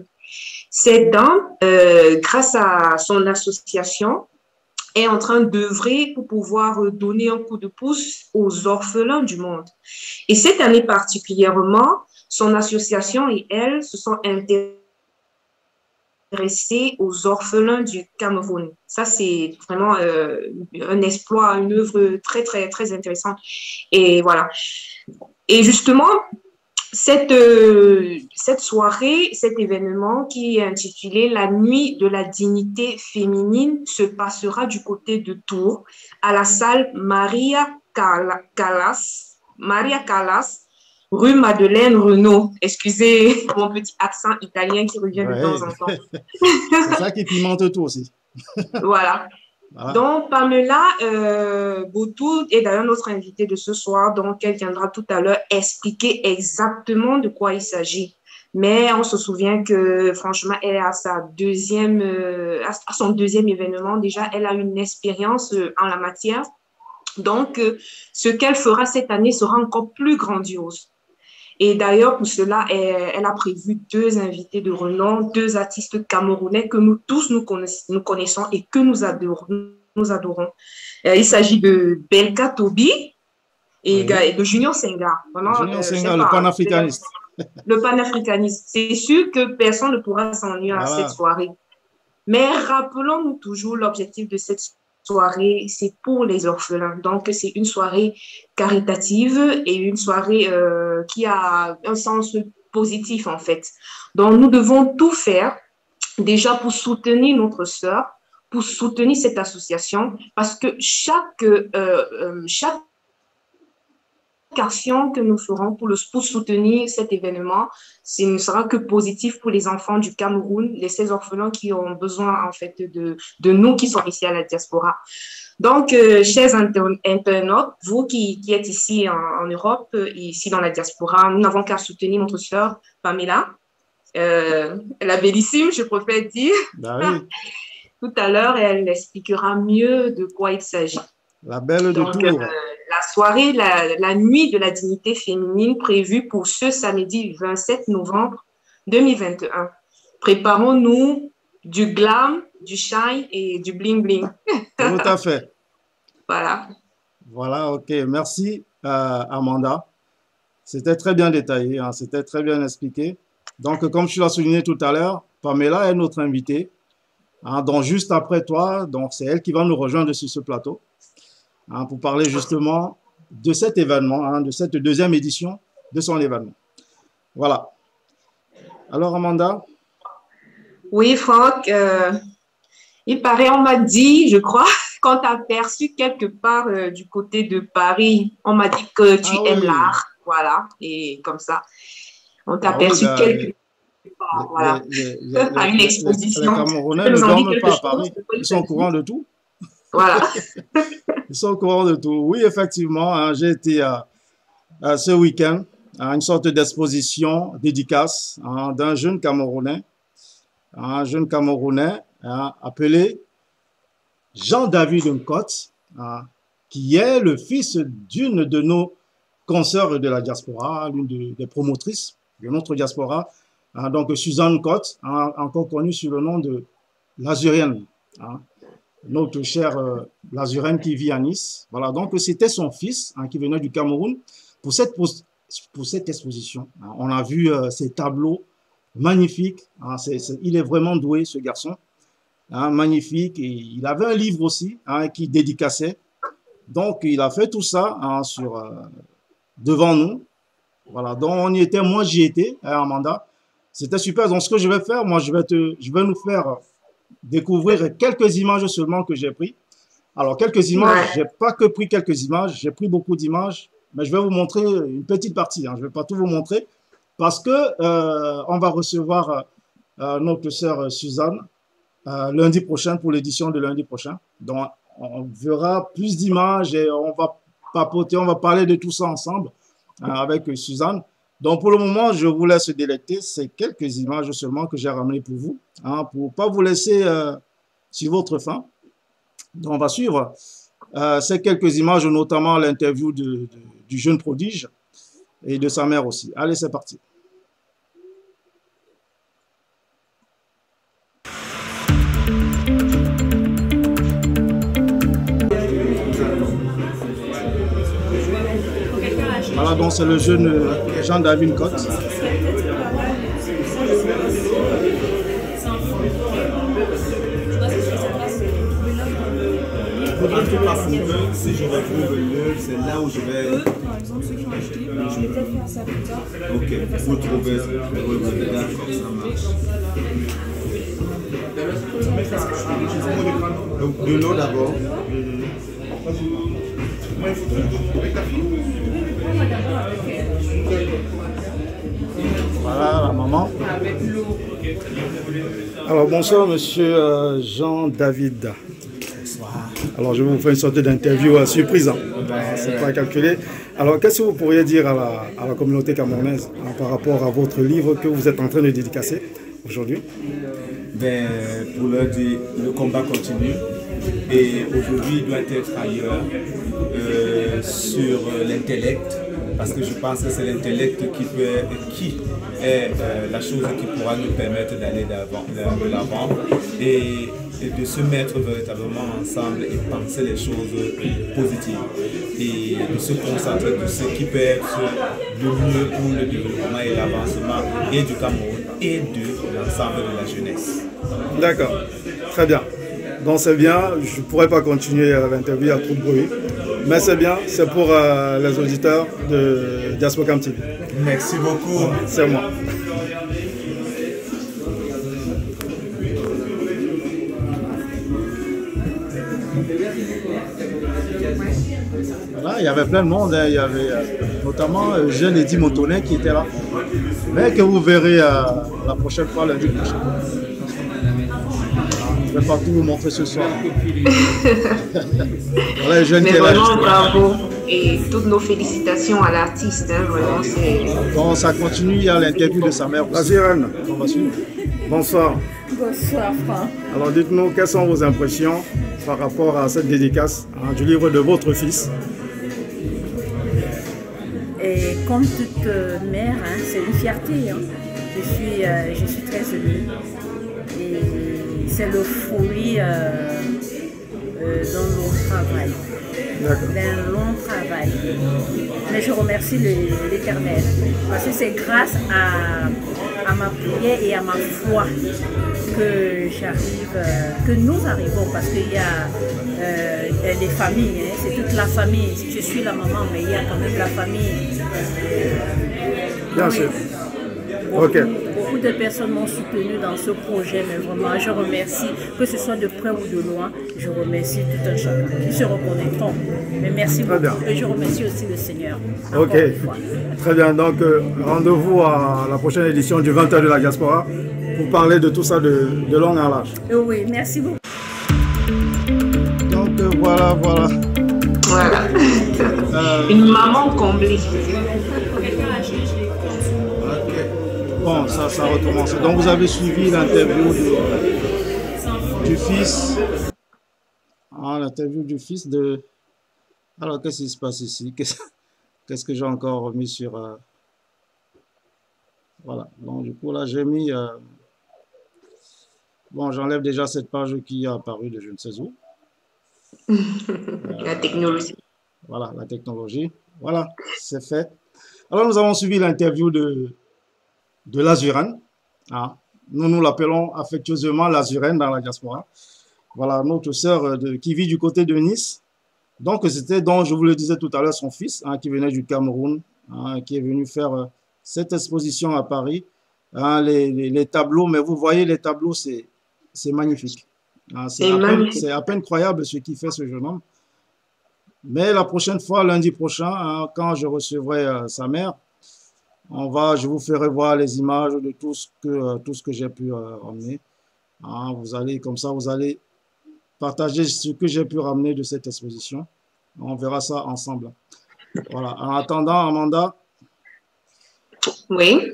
Cette dame, euh, grâce à son association, est en train d'œuvrer pour pouvoir donner un coup de pouce aux orphelins du monde. Et cette année particulièrement, son association et elle se sont intéressées aux orphelins du Cameroun. Ça, c'est vraiment euh, un exploit, une œuvre très, très, très intéressante. Et voilà. Et justement, cette, euh, cette soirée, cet événement qui est intitulé La nuit de la dignité féminine se passera du côté de Tours à la salle Maria Callas, Maria Callas, rue Madeleine Renault. Excusez [laughs] mon petit accent italien qui revient de temps en temps. C'est ça qui pimente tout aussi. [laughs] voilà. Donc, Pamela euh, Boutou est d'ailleurs notre invitée de ce soir, donc elle viendra tout à l'heure expliquer exactement de quoi il s'agit. Mais on se souvient que franchement, elle est à sa deuxième, euh, à son deuxième événement. Déjà, elle a une expérience euh, en la matière. Donc, euh, ce qu'elle fera cette année sera encore plus grandiose. Et d'ailleurs, pour cela, elle, a prévu deux invités de renom, deux artistes camerounais que nous tous nous connaissons, et que nous adorons. Nous adorons. Euh, il s'agit de Belka Tobi et, de Junior Senga. Junior euh, Senga, le panafricaniste. Le panafricaniste. C'est sûr que personne ne pourra s'ennuyer à cette soirée. Mais rappelons-nous toujours l'objectif de cette c'est pour les orphelins. Donc, c'est une soirée caritative et une soirée euh, qui a un sens positif, en fait. Donc, nous devons tout faire déjà pour soutenir notre sœur, pour soutenir cette association, parce que chaque, euh, euh, chaque que nous ferons pour, le, pour soutenir cet événement, ce ne sera que positif pour les enfants du Cameroun, les 16 orphelins qui ont besoin en fait de, de nous qui sommes ici à la diaspora. Donc, euh, chers internautes, vous qui, qui êtes ici en, Europe, ici dans la diaspora, nous n'avons qu'à soutenir notre sœur Pamela, euh, la bellissime, je préfère dire. Bah oui. [laughs] Tout à l'heure, elle expliquera mieux de quoi il s'agit. La belle de Tours. Euh, soirée, la, nuit de la dignité féminine prévue pour ce samedi 27 novembre 2021. Préparons-nous du glam, du shine et du bling bling. Tout à fait. [laughs] voilà. Voilà, ok. Merci, euh, Amanda. C'était très bien détaillé, hein. c'était très bien expliqué. Donc, comme je l'ai souligné tout à l'heure, Pamela est notre invitée. Hein. donc, juste après toi, donc c'est elle qui va nous rejoindre sur ce plateau. Hein, pour parler justement de cet événement, hein, de cette deuxième édition de son événement. Voilà. Alors, Amanda? Oui, Franck. Euh, il paraît, on m'a dit, je crois, [laughs] quand tu as perçu quelque part euh, du côté de Paris, on m'a dit que tu ah aimes l'art. Voilà. Et comme ça, on t'a ah perçu bah, quelque part. Voilà. [laughs] à une exposition. Les Camerounais ne dorment pas à Paris. Ils sont au courant de tout. Voilà. Ils sont au courant de tout. Oui, effectivement, hein, j'ai été à, ce week-end à une sorte d'exposition dédicace hein, d'un jeune Camerounais, un jeune Camerounais hein, appelé Jean-David Nkote, qui est le fils d'une de nos consoeur de la diaspora, l'une des promotrices de notre diaspora, hein, donc Suzanne Cotte, hein, encore connue sous le nom de l'Azurienne, hein, notre chère euh, l'Azurienne qui vit à Nice. Voilà, donc c'était son fils qui venait du Cameroun pour cette, pour cette exposition. on a vu euh, ces tableaux magnifiques, il est vraiment doué ce garçon, magnifique, et il avait un livre aussi qui dédicaçait. Donc il a fait tout ça sur, euh, devant nous, voilà, donc on y était, moi j'y étais, hein, Amanda. C'était super. Donc ce que je vais faire, moi je vais, te, je vais nous faire découvrir quelques images seulement que j'ai pris. Alors quelques images, j'ai pas que pris quelques images, j'ai pris beaucoup d'images, mais je vais vous montrer une petite partie. Hein. Je vais pas tout vous montrer parce que euh, on va recevoir euh, notre sœur Suzanne euh, lundi prochain pour l'édition de lundi prochain. Donc on verra plus d'images et on va papoter, on va parler de tout ça ensemble. Euh, avec Suzanne. Donc pour le moment, je vous laisse délecter. C'est quelques images seulement que j'ai ramenées pour vous, hein, pour pas vous laisser euh, sur votre faim. Donc on va suivre euh, ces quelques images, notamment l'interview du jeune prodige et de sa mère aussi. Allez, c'est parti. Donc c'est le jeune euh, Jean-David Cotte. si je retrouve l'œuvre, c'est là où je vais. par exemple, ceux qui ont acheté, je vais peut-être faire ça plus tard. Ok, vous trouvez. D'accord, ça marche. Donc, de l'eau d'abord. Voilà la maman. Alors bonsoir monsieur euh, Jean-David. Alors je vais vous faire une sorte d'interview euh, surprise. Hein. C'est pas calculé. Alors qu'est-ce que vous pourriez dire à la, communauté camerounaise hein, par rapport à votre livre que vous êtes en train de dédicacer aujourd'hui? Ben, Pour leur dire, le combat continue et aujourd'hui il doit être ailleurs euh, sur l'intellect parce que je pense que c'est l'intellect qui, peut, qui est euh, la chose qui pourra nous permettre d'aller de l'avant et, de se mettre véritablement ensemble et penser les choses positives et de se concentrer sur ce qui peut être le mieux pour le développement et l'avancement et du Cameroun et de l'ensemble de la jeunesse. D'accord, très bien. Donc c'est bien, je ne pourrais pas continuer l'interview à trop de bruit. Mais c'est bien, c'est pour euh, les auditeurs de Diaspocam TV. Merci beaucoup. C'est moi. Voilà, il y avait plein de monde, hein. il y avait euh, notamment euh, jeune Eddy Motonet qui était là, mais que vous verrez la prochaine fois, lundi prochain. Je ne vais pas tout vous montrer ce soir. [laughs] voilà, je Mais vraiment, bravo. Et toutes nos félicitations à l'artiste. Hein, vraiment, bon, ça continue. Il y a l'interview de sa mère. Vas-y, Reine. On va suivre. Bonsoir. Bonsoir, Franck. Alors, dites-nous, quelles sont vos impressions par rapport à cette dédicace hein, du livre de votre fils? Et comme toute mère, hein, c'est une fierté. Hein. Je, suis, euh, je suis très émue. Et c'est le fruit euh, euh, d'un long travail. D'un long travail. Mais je remercie l'Éternel. Parce que c'est grâce à, ma prière et à ma foi que j'arrive, euh, que nous arrivons, parce qu'il y a des familles, hein. c'est toute la famille. Je suis la maman, mais il y a quand même la famille. Bien sûr. Ok beaucoup de personnes m'ont soutenu dans ce projet, mais vraiment, je remercie, que ce soit de près ou de loin, je remercie tout un chacun qui se reconnaîtront. Mais merci beaucoup. Et je remercie aussi le Seigneur. Ok, très bien. Donc, euh, rendez-vous à la prochaine édition du 20h de la diaspora pour parler de tout ça de, de long en large. Euh, oui, merci beaucoup. Donc, euh, voilà, voilà. Voilà. [laughs] Une maman comblée. Bon, ça, ça recommence. Donc vous avez suivi l'interview du, fils. Ah, l'interview du fils de... Alors, qu'est-ce qui se passe ici? Qu'est-ce que j'ai encore mis sur... Euh, voilà, donc du coup là j'ai mis... Euh, bon, j'enlève déjà cette page qui a apparu de je ne sais où. [laughs] la technologie. Voilà, la technologie. Voilà, c'est fait. Alors nous avons suivi l'interview de, de l'Azuren. Hein. Nous nous l'appelons affectueusement l'Azuren dans la diaspora. Voilà, notre sœur euh, qui vit du côté de Nice. Donc, c'était, dont je vous le disais tout à l'heure, son fils, hein, qui venait du Cameroun, hein, qui est venu faire euh, cette exposition à Paris. Hein, les, tableaux, mais vous voyez, les tableaux, c'est magnifique. c'est à, à, peine croyable ce qu'il fait ce jeune homme. Mais la prochaine fois, lundi prochain, quand je recevrai euh, sa mère, on va, je vous ferai voir les images de tout ce que, tout ce que j'ai pu emmener. vous allez, comme ça, vous allez partager ce que j'ai pu ramener de cette exposition. On verra ça ensemble. Voilà. En attendant, Amanda. Oui.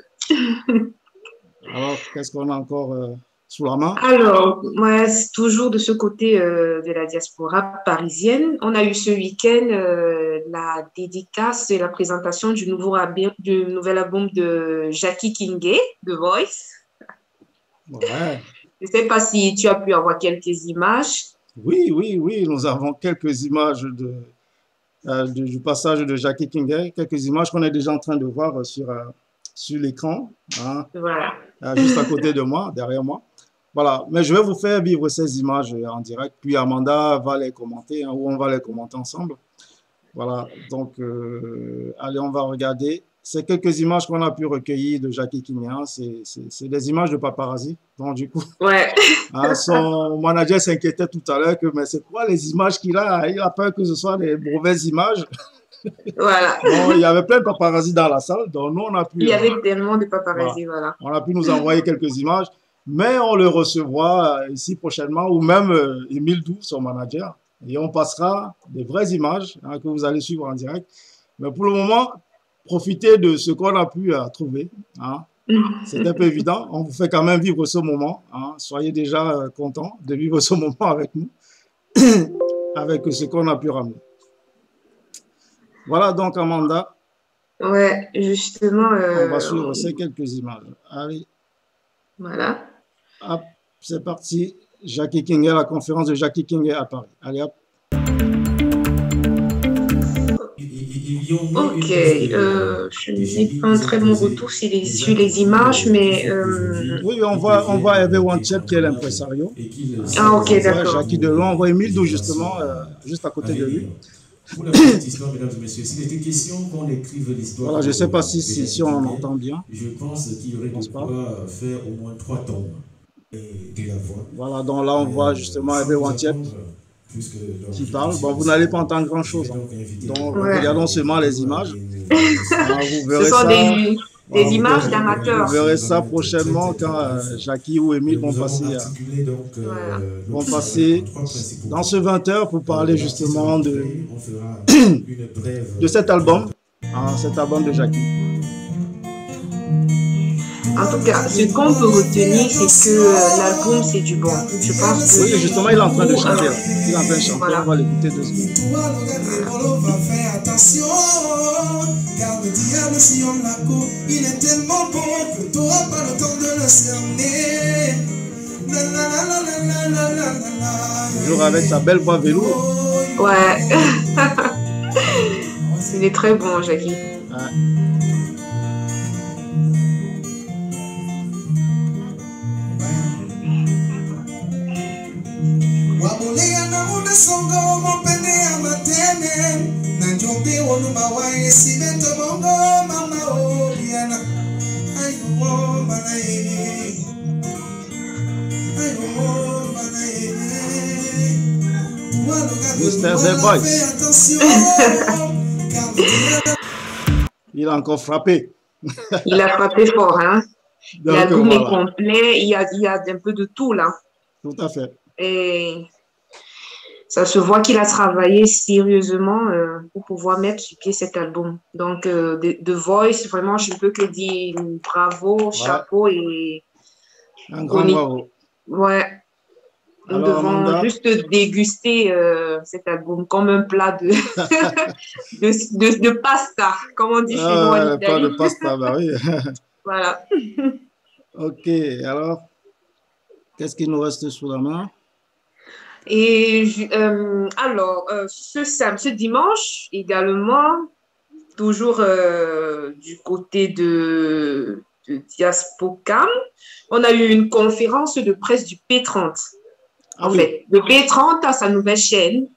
alors, qu'est-ce qu'on a encore euh, sous la main Alors, moi, toujours de ce côté euh, de la diaspora parisienne. On a eu ce week-end euh, la dédicace et la présentation du, nouveau du nouvel album de Jackie Kingay, The Voice. Ouais. [laughs] Je ne sais pas si tu as pu avoir quelques images. Oui, oui, oui, nous avons quelques images de, euh, du passage de Jackie King, quelques images qu'on est déjà en train de voir sur, sur l'écran, hein, voilà. Juste à côté de moi, derrière moi. Voilà, mais je vais vous faire vivre ces images en direct, puis Amanda va les commenter, hein, ou on va les commenter ensemble. Voilà, donc allez, on va regarder c'est quelques images qu'on a pu recueillir de Jackie Kignan. C'est des images de paparazzi. Donc, du coup, ouais. [laughs] Hein, son manager s'inquiétait tout à l'heure que, mais c'est quoi les images qu'il a? Il a peur que ce soit des mauvaises images. Voilà. [laughs] il y avait plein de paparazzi dans la salle. Donc, nous, on a pu. Il y avait tellement de paparazzi, voilà. On a pu nous envoyer quelques images. Mais on le recevra euh, ici prochainement, ou même euh, Emile Dou, son manager. Et on passera des vraies images hein, que vous allez suivre en direct. Mais pour le moment, profiter de ce qu'on a pu euh, trouver. Hein. [laughs] C'est un peu évident. On vous fait quand même vivre ce moment. Hein. Soyez déjà euh, contents de vivre ce [laughs] moment avec nous, [coughs] avec ce qu'on a pu ramener. Voilà donc Amanda. Ouais, justement. On va euh, suivre ces quelques images. Allez. Voilà. C'est parti. Jackie King, la conférence de Jackie King à Paris. Allez hop. Ok, euh, je n'ai pas un très bon retour sur les, sur les images, mais... Euh... Oui, on voit, on voit Hervé Wanchep qui est l'impresario. Ah, ok, d'accord. Jackie Delon, on voit Emile justement, euh, juste à côté de lui. Pour la petite histoire, mesdames et messieurs, s'il était question qu'on écrive l'histoire... Voilà, je ne sais pas si, si, si, on entend bien. Je pense qu'il y aurait de quoi faire au moins trois tomes de la voix. Voilà, donc là, on voit justement Hervé Wanchep qui parle. Bon, vous n'allez pas entendre grand-chose. Hein. Donc, regardons seulement les images. Ah, vous verrez Ce sont ça. des, des images d'amateurs. Vous verrez ça prochainement quand euh, Jackie ou Émile vont passer, euh, voilà. vont passer dans ce 20h pour parler justement de, [coughs] de cet album, hein, cet album de Jackie. En tout cas, ce qu'on peut retenir, c'est que euh, l'album, c'est du bon. Je pense que... Oui, justement, il est en train de chanter. Il est en train de chanter. Voilà. On va l'écouter deux secondes. Car le diable si on la go, il est tellement bon que t'auras pas le temps de le cerner. Toujours avec sa belle voix vélo. Ouais. [laughs] il est très bon, Jackie. Ouais. Na na woluma mama obiana ye ye Mr. The. Il a encore frappé. il a frappé fort, hein. Donc, il y a voilà. complet, il y a, il y a un peu de tout là. Tout à fait. Et ça se voit qu'il a travaillé sérieusement euh, pour pouvoir mettre sur pied cet album. Donc, euh, The, Voice, vraiment, je ne peux que dire bravo, chapeau et. Un grand bravo. Ouais. nous devons juste déguster euh, cet album comme un plat de, [laughs] de, de, pasta, comme on dit chez nous en Pas de pasta, bah oui. [laughs] voilà. ok, alors, qu'est-ce qui nous reste sous la main? Et euh, alors, euh, ce, ce dimanche également, toujours du côté de, de Diaspocam, on a eu une conférence de presse du P30. En fait, le P30 a sa nouvelle chaîne.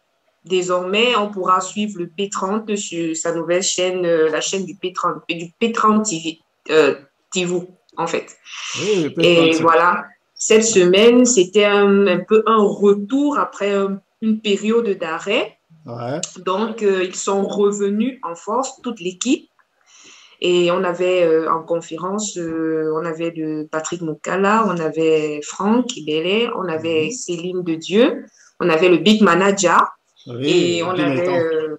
Désormais, on pourra suivre le P30 sur sa nouvelle chaîne, euh, la chaîne du P30, du P30 TV, euh, TV en fait. Et voilà, cette semaine, c'était un, peu un retour après une période d'arrêt. Donc, euh, ils sont revenus en force, toute l'équipe. Et on avait euh, en conférence, euh, on avait de Patrick Moukala, on avait Franck Ibele, on avait mhm. Céline de Dieu, on avait le Big Manager. et on avait. Euh,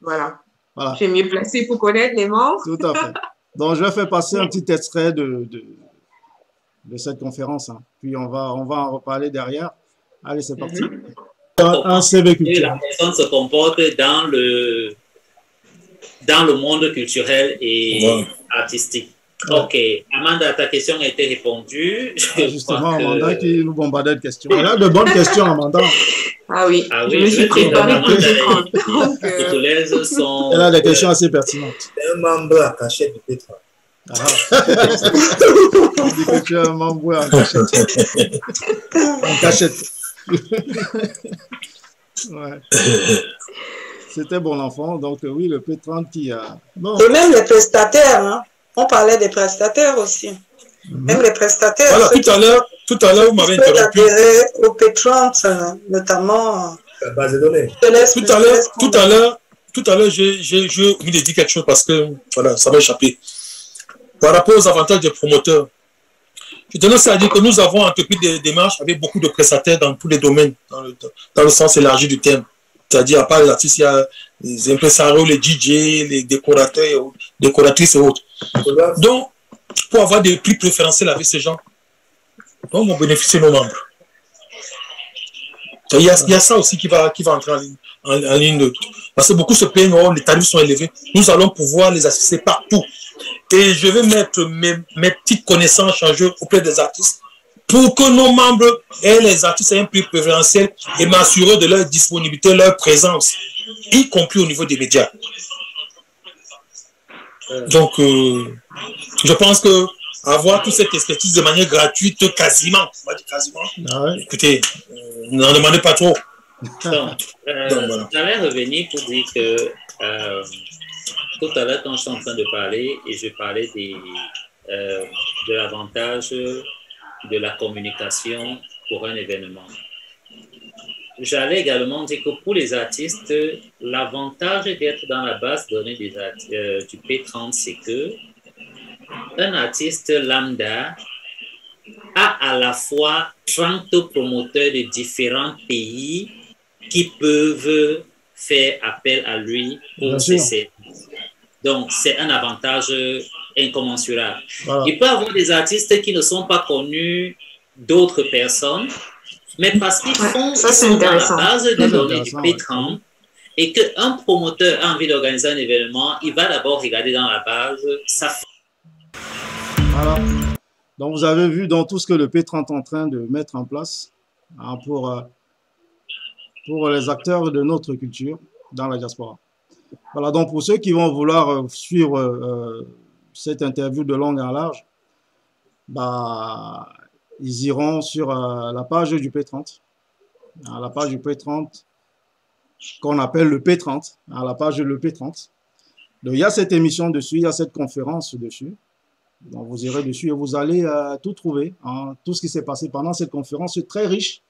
voilà. voilà. Je suis mieux placé pour connaître les membres. Tout à fait. Donc, je vais faire passer un [laughs] petit extrait de, de, de cette conférence. Hein. Puis, on va, on va en reparler derrière. Allez, c'est parti. Mhm. un, CV culturel. La personne se comporte dans le dans le monde culturel et artistique. Ok, Amanda, ta question a été répondue. Ah, justement, Amanda qui nous bombardait de questions. Elle a de bonnes questions, Amanda. Ah oui, ah oui je me suis préparée pour répondre. Euh... sont... Elle a des questions assez pertinentes. Un membre à cachette de Pétra. Ah. On dit que tu es un membre en cachette. en cachette. ouais. C'était bon enfant. Donc, euh, oui, le P30 qui a. Et même les prestataires, hein. on parlait des prestataires aussi. Mhm. Même les prestataires. Voilà, tout à l'heure, tout à l'heure, vous m'avez interrompu. Au P30, euh, notamment. La base de données. Tout à l'heure, tout à l'heure, tout à l'heure, j'ai oublié de dire quelque chose parce que voilà, ça m'a échappé. Par rapport aux avantages des promoteurs, je tenais à dire que nous avons entrepris des démarches avec beaucoup de prestataires dans tous les domaines, dans le, sens élargi du terme. C'est-à-dire, à part les artistes, il y a les impresarios, les DJ, les décorateurs, décoratrices et autres. Donc, pour avoir des prix préférentiels avec ces gens, donc vont bénéficier nos membres. Il y, a, ça aussi qui va, qui va entrer en, ligne. parce que beaucoup se plaignent, oh, les tarifs sont élevés. Nous allons pouvoir les assister partout. Et je vais mettre mes, mes petites connaissances en jeu auprès des artistes pour que nos membres et les artistes aient un prix préférentiel et m'assurer de leur disponibilité, leur présence, y compris au niveau des médias. Donc, euh, je pense que avoir toute cette expertise de manière gratuite, quasiment, on va dire quasiment, ah écoutez, euh, n'en demandez pas trop. Euh, J'allais revenir pour dire que euh, tout à l'heure, quand je suis en train de parler, et je parlais des, de l'avantage de la communication pour un événement. J'allais également dire que pour les artistes, l'avantage d'être dans la base de données euh, du P30, c'est que un artiste lambda a à la fois 30 promoteurs de différents pays qui peuvent faire appel à lui pour ses services. Donc, c'est un avantage incommensurable. Il peut y avoir des artistes qui ne sont pas connus d'autres personnes, mais parce qu'ils font dans la base de données du P30 et qu'un promoteur a envie d'organiser un événement, il va d'abord regarder dans la base sa Voilà. Donc, vous avez vu dans tout ce que le P30 est en train de mettre en place hein, pour, euh, pour les acteurs de notre culture dans la diaspora. Voilà, donc pour ceux qui vont vouloir euh, suivre euh, cette interview de long en large, bah, ils iront sur euh, la page du P30, à la page du P30 qu'on appelle le P30, à la page le P30. Donc il y a cette émission dessus, il y a cette conférence dessus. Donc vous irez dessus et vous allez tout trouver, hein, tout ce qui s'est passé pendant cette conférence, très riche.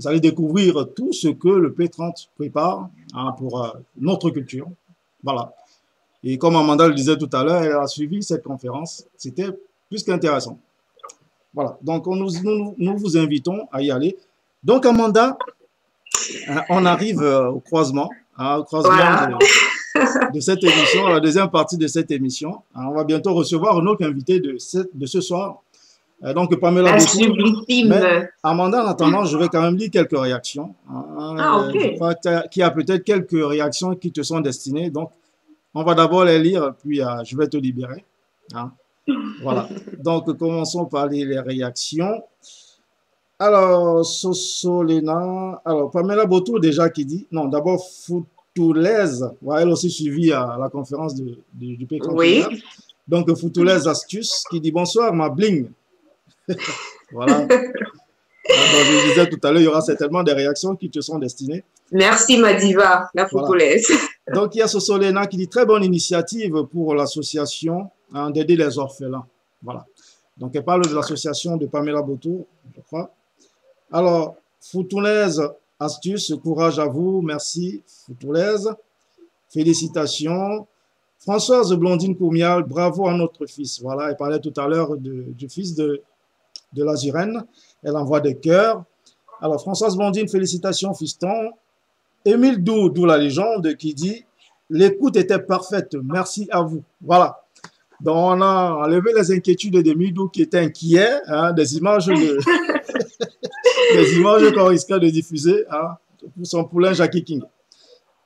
Vous allez découvrir tout ce que le P30 prépare hein, pour notre culture. Voilà. Et comme Amanda le disait tout à l'heure, elle a suivi cette conférence. C'était plus qu'intéressant. Voilà. Donc, nous, nous, vous invitons à y aller. Donc, Amanda, hein, on arrive euh, au croisement, hein, au croisement de, cette émission, la deuxième partie de cette émission. On va bientôt recevoir un autre invité de, de ce soir. Donc, Pamela Mais, Amanda, en attendant, je vais quand même lire quelques réactions. Hein. ah, ok. Qui a peut-être quelques réactions qui te sont destinées. Donc, on va d'abord les lire, puis euh, je vais te libérer. Hein. Voilà. [laughs] Donc, commençons par les, réactions. Alors, Sosolena. Alors, Pamela Boto, déjà, qui dit. Non, d'abord, Foutoulaise. elle aussi suivi à la conférence de, du Pékin. Oui. Donc, Foutoulaise Astuce, qui dit Bonsoir, ma bling. [laughs] voilà. je disais tout à l'heure, il y aura certainement des réactions qui te sont destinées. Merci, ma diva, la Foutoulaise. [laughs] Donc, il y a Sosolena qui dit Très bonne initiative pour l'association hein, d'aider les orphelins. Voilà. Donc, elle parle de l'association de Pamela Boto, je crois. Alors, Foutoulaise Astuce, courage à vous, merci, Foutoulaise. Félicitations. Françoise Blondine Coumial, bravo à notre fils. Voilà, elle parlait tout à l'heure du fils de, de la Zirène. Elle envoie des cœurs. Alors, Françoise Blondine, félicitations, fiston. Émile Dou, d'où la légende, qui dit L'écoute était parfaite, merci à vous. Voilà. Donc, on a enlevé les inquiétudes d'Émile Dou qui était inquiet, hein, des images [laughs] des images qu'on risquait de diffuser hein, pour son poulain Jackie King.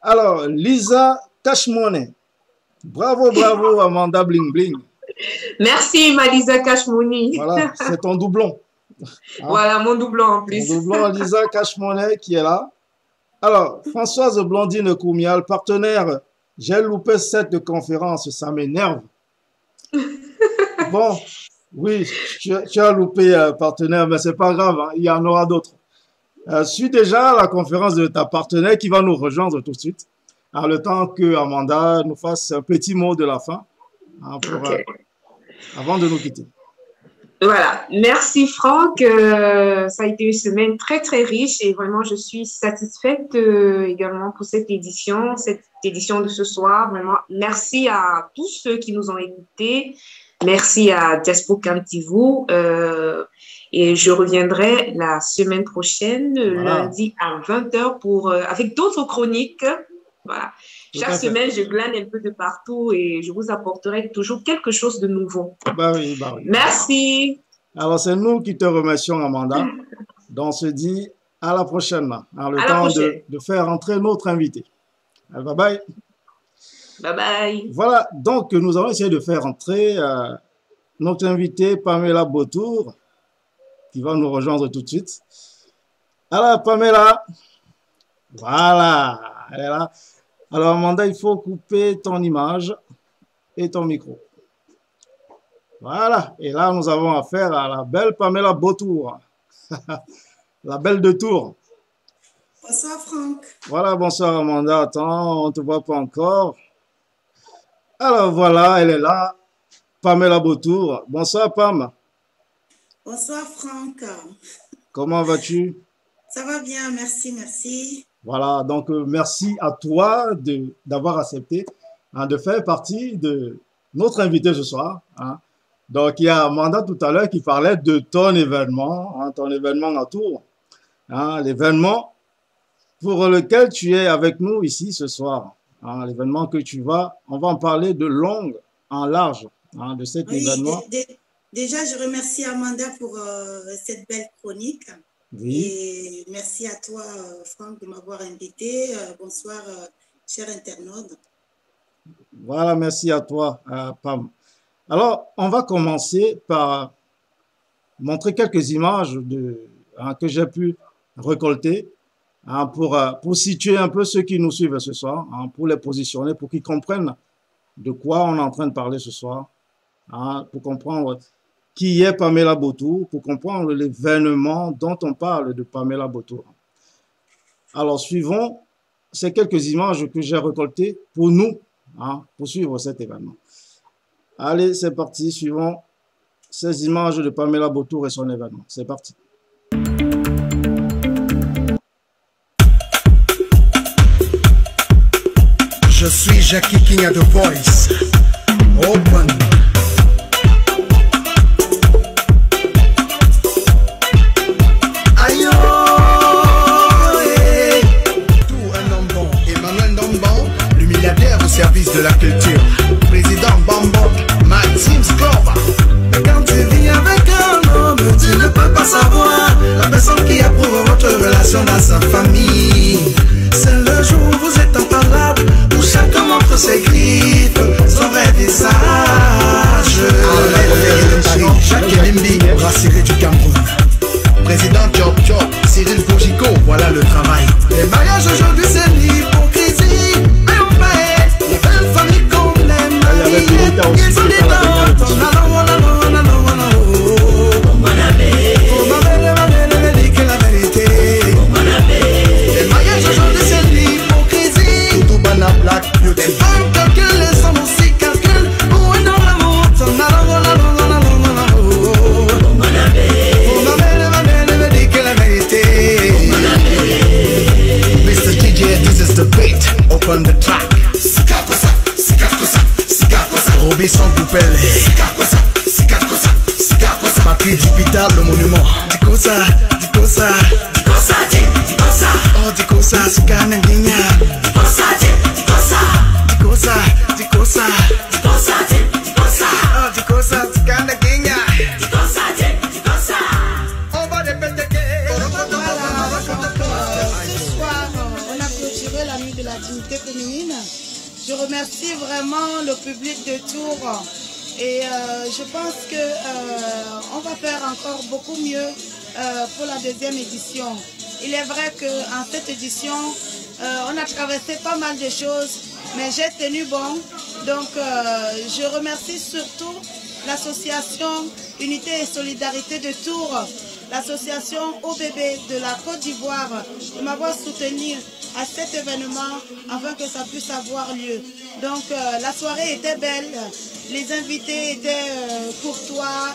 Alors, Lisa Cashmoney. Bravo, bravo, Amanda Bling Bling. Merci, Malisa Cashmoney. Voilà, c'est ton doublon. Voilà, mon doublon en plus. Mon doublon, Lisa Cashmoney qui est là. Alors, Françoise Blandine Koumial, partenaire, j'ai loupé cette conférence, ça m'énerve. [laughs] bon, oui, tu, as loupé euh, partenaire, mais c'est pas grave, hein, il y en aura d'autres. Euh, suis déjà la conférence de ta partenaire qui va nous rejoindre tout de suite. Alors, le temps que Amanda nous fasse un petit mot de la fin hein, euh, avant de nous quitter. Voilà, merci Franck. Euh, ça a été une semaine très très riche et vraiment je suis satisfaite euh, également pour cette édition, cette édition de ce soir. Vraiment, merci à tous ceux qui nous ont écoutés. Merci à Despo Cantivou. Euh, et je reviendrai la semaine prochaine, lundi à 20h, pour, avec d'autres chroniques. Voilà. Chaque semaine, je glane un peu de partout et je vous apporterai toujours quelque chose de nouveau. Bah oui, bah oui. Merci. Alors, c'est nous qui te remercions, Amanda. [laughs] Donc, on se dit à la prochaine. Alors, le temps de, faire entrer notre invité. Bye bye. Bye bye. Voilà, donc nous allons essayer de faire entrer euh, notre invité Pamela Botour, qui va nous rejoindre tout de suite. Alors, Pamela. Voilà, elle est là. Alors, Amanda, il faut couper ton image et ton micro. Voilà. Et là, nous avons affaire à la belle Pamela Beautour. [laughs] la belle de Tours. Bonsoir, Franck. Voilà, bonsoir, Amanda. Attends, on ne te voit pas encore. Alors, voilà, elle est là. Pamela Beautour. Bonsoir, Pam. Bonsoir, Franck. Comment vas-tu? Ça va bien, merci, merci. Voilà, donc euh, merci à toi d'avoir accepté hein, de faire partie de notre invité ce soir. Hein. Donc, il y a Amanda tout à l'heure qui parlait de ton événement, hein, ton événement à Tours. L'événement pour lequel tu es avec nous ici ce soir. L'événement que tu vas, on va en parler de long en large de cet événement. déjà, je remercie Amanda pour euh, cette belle chronique. Et merci à toi, Franck, de m'avoir invité. Euh, bonsoir, euh, chers internautes. Voilà, merci à toi, euh, Pam. Alors, on va commencer par montrer quelques images de, hein, que j'ai pu récolter hein, pour, pour situer un peu ceux qui nous suivent ce soir, hein, pour les positionner, pour qu'ils comprennent de quoi on est en train de parler ce soir, pour comprendre qui est Pamela Botour pour comprendre l'événement dont on parle de Pamela Botour. Alors, suivons ces quelques images que j'ai récoltées pour nous, hein, pour suivre cet événement. Allez, c'est parti, suivons ces images de Pamela Botour et son événement. C'est parti. Je suis Jackie King à The Voice. Open. Personne à sa famille. C'est le jour où vous êtes imparable, où chacun montre ses griffes, son vrai visage. Jacques Elimbi, Rassiré du Cameroun. Président Job Job, Cyril Bourgico, voilà le travail. Les mariages aujourd'hui c'est l'hypocrisie. Mais on va la belle famille qu'on aime. Ils ont des dents, on a beat. Open the track. Robinson sikakosa. Patrick Dipita, le monument. Dikosa, dikosa. Dikosa, dikosa. Oh, dikosa, sikana. Dikosa, dikosa. Dikosa, dikosa. Dikosa, dikosa. Le public de Tours et euh, je pense que euh, va faire encore beaucoup mieux euh, pour la deuxième édition. Il est vrai qu'en cette édition, euh, on a traversé pas mal de choses, mais j'ai tenu bon. Donc, je remercie surtout l'association Unité et Solidarité de Tours, l'association OBB de la Côte d'Ivoire de m'avoir soutenu à cet événement afin que ça puisse avoir lieu. Donc euh, la soirée était belle, les invités étaient euh, courtois.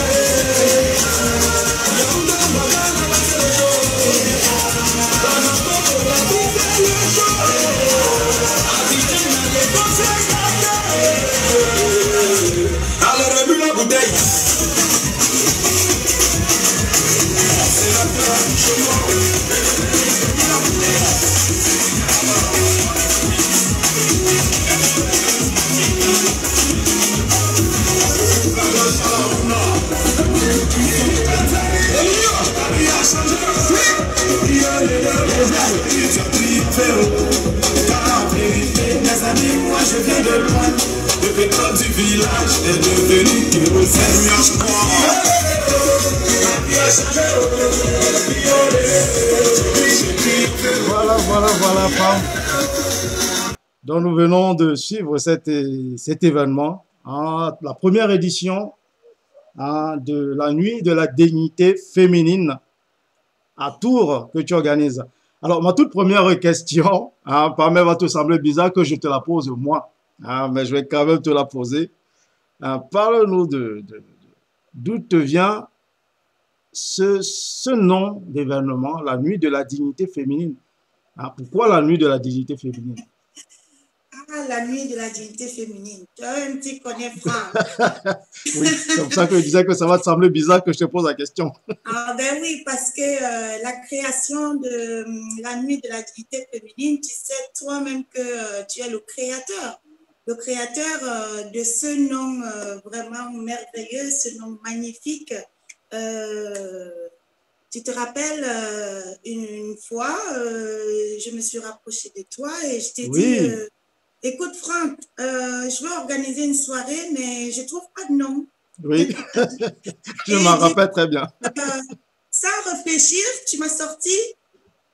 village est devenu Voilà, voilà, voilà, femme. Donc nous venons de suivre cet, cet événement, hein, la première édition hein, de la nuit de la dignité féminine à Tours que tu organises. Alors, ma toute première question, hein, va te sembler bizarre que je te la pose moi, hein, mais je vais quand même te la poser. Hein, Parle-nous de, d'où te vient ce, ce nom d'événement, la nuit de la dignité féminine. Hein, pourquoi la nuit de la dignité féminine? Ah, la nuit de la dignité féminine. Tu as un petit connais. [laughs] Oui, c'est pour ça que je disais que ça va te sembler bizarre que je te pose la question. [laughs] Ah ben oui, parce que euh, la création de la nuit de la dignité féminine, tu sais toi-même que euh, tu es le créateur, le créateur euh, de ce nom euh, vraiment merveilleux, ce nom magnifique. Euh, tu te rappelles, une, fois, je me suis rapprochée de toi et je t'ai Oui. dit, écoute Franck, je veux organiser une soirée, mais je trouve pas de nom. Oui, [laughs] je m'en rappelle très bien. Euh, sans réfléchir, tu m'as sorti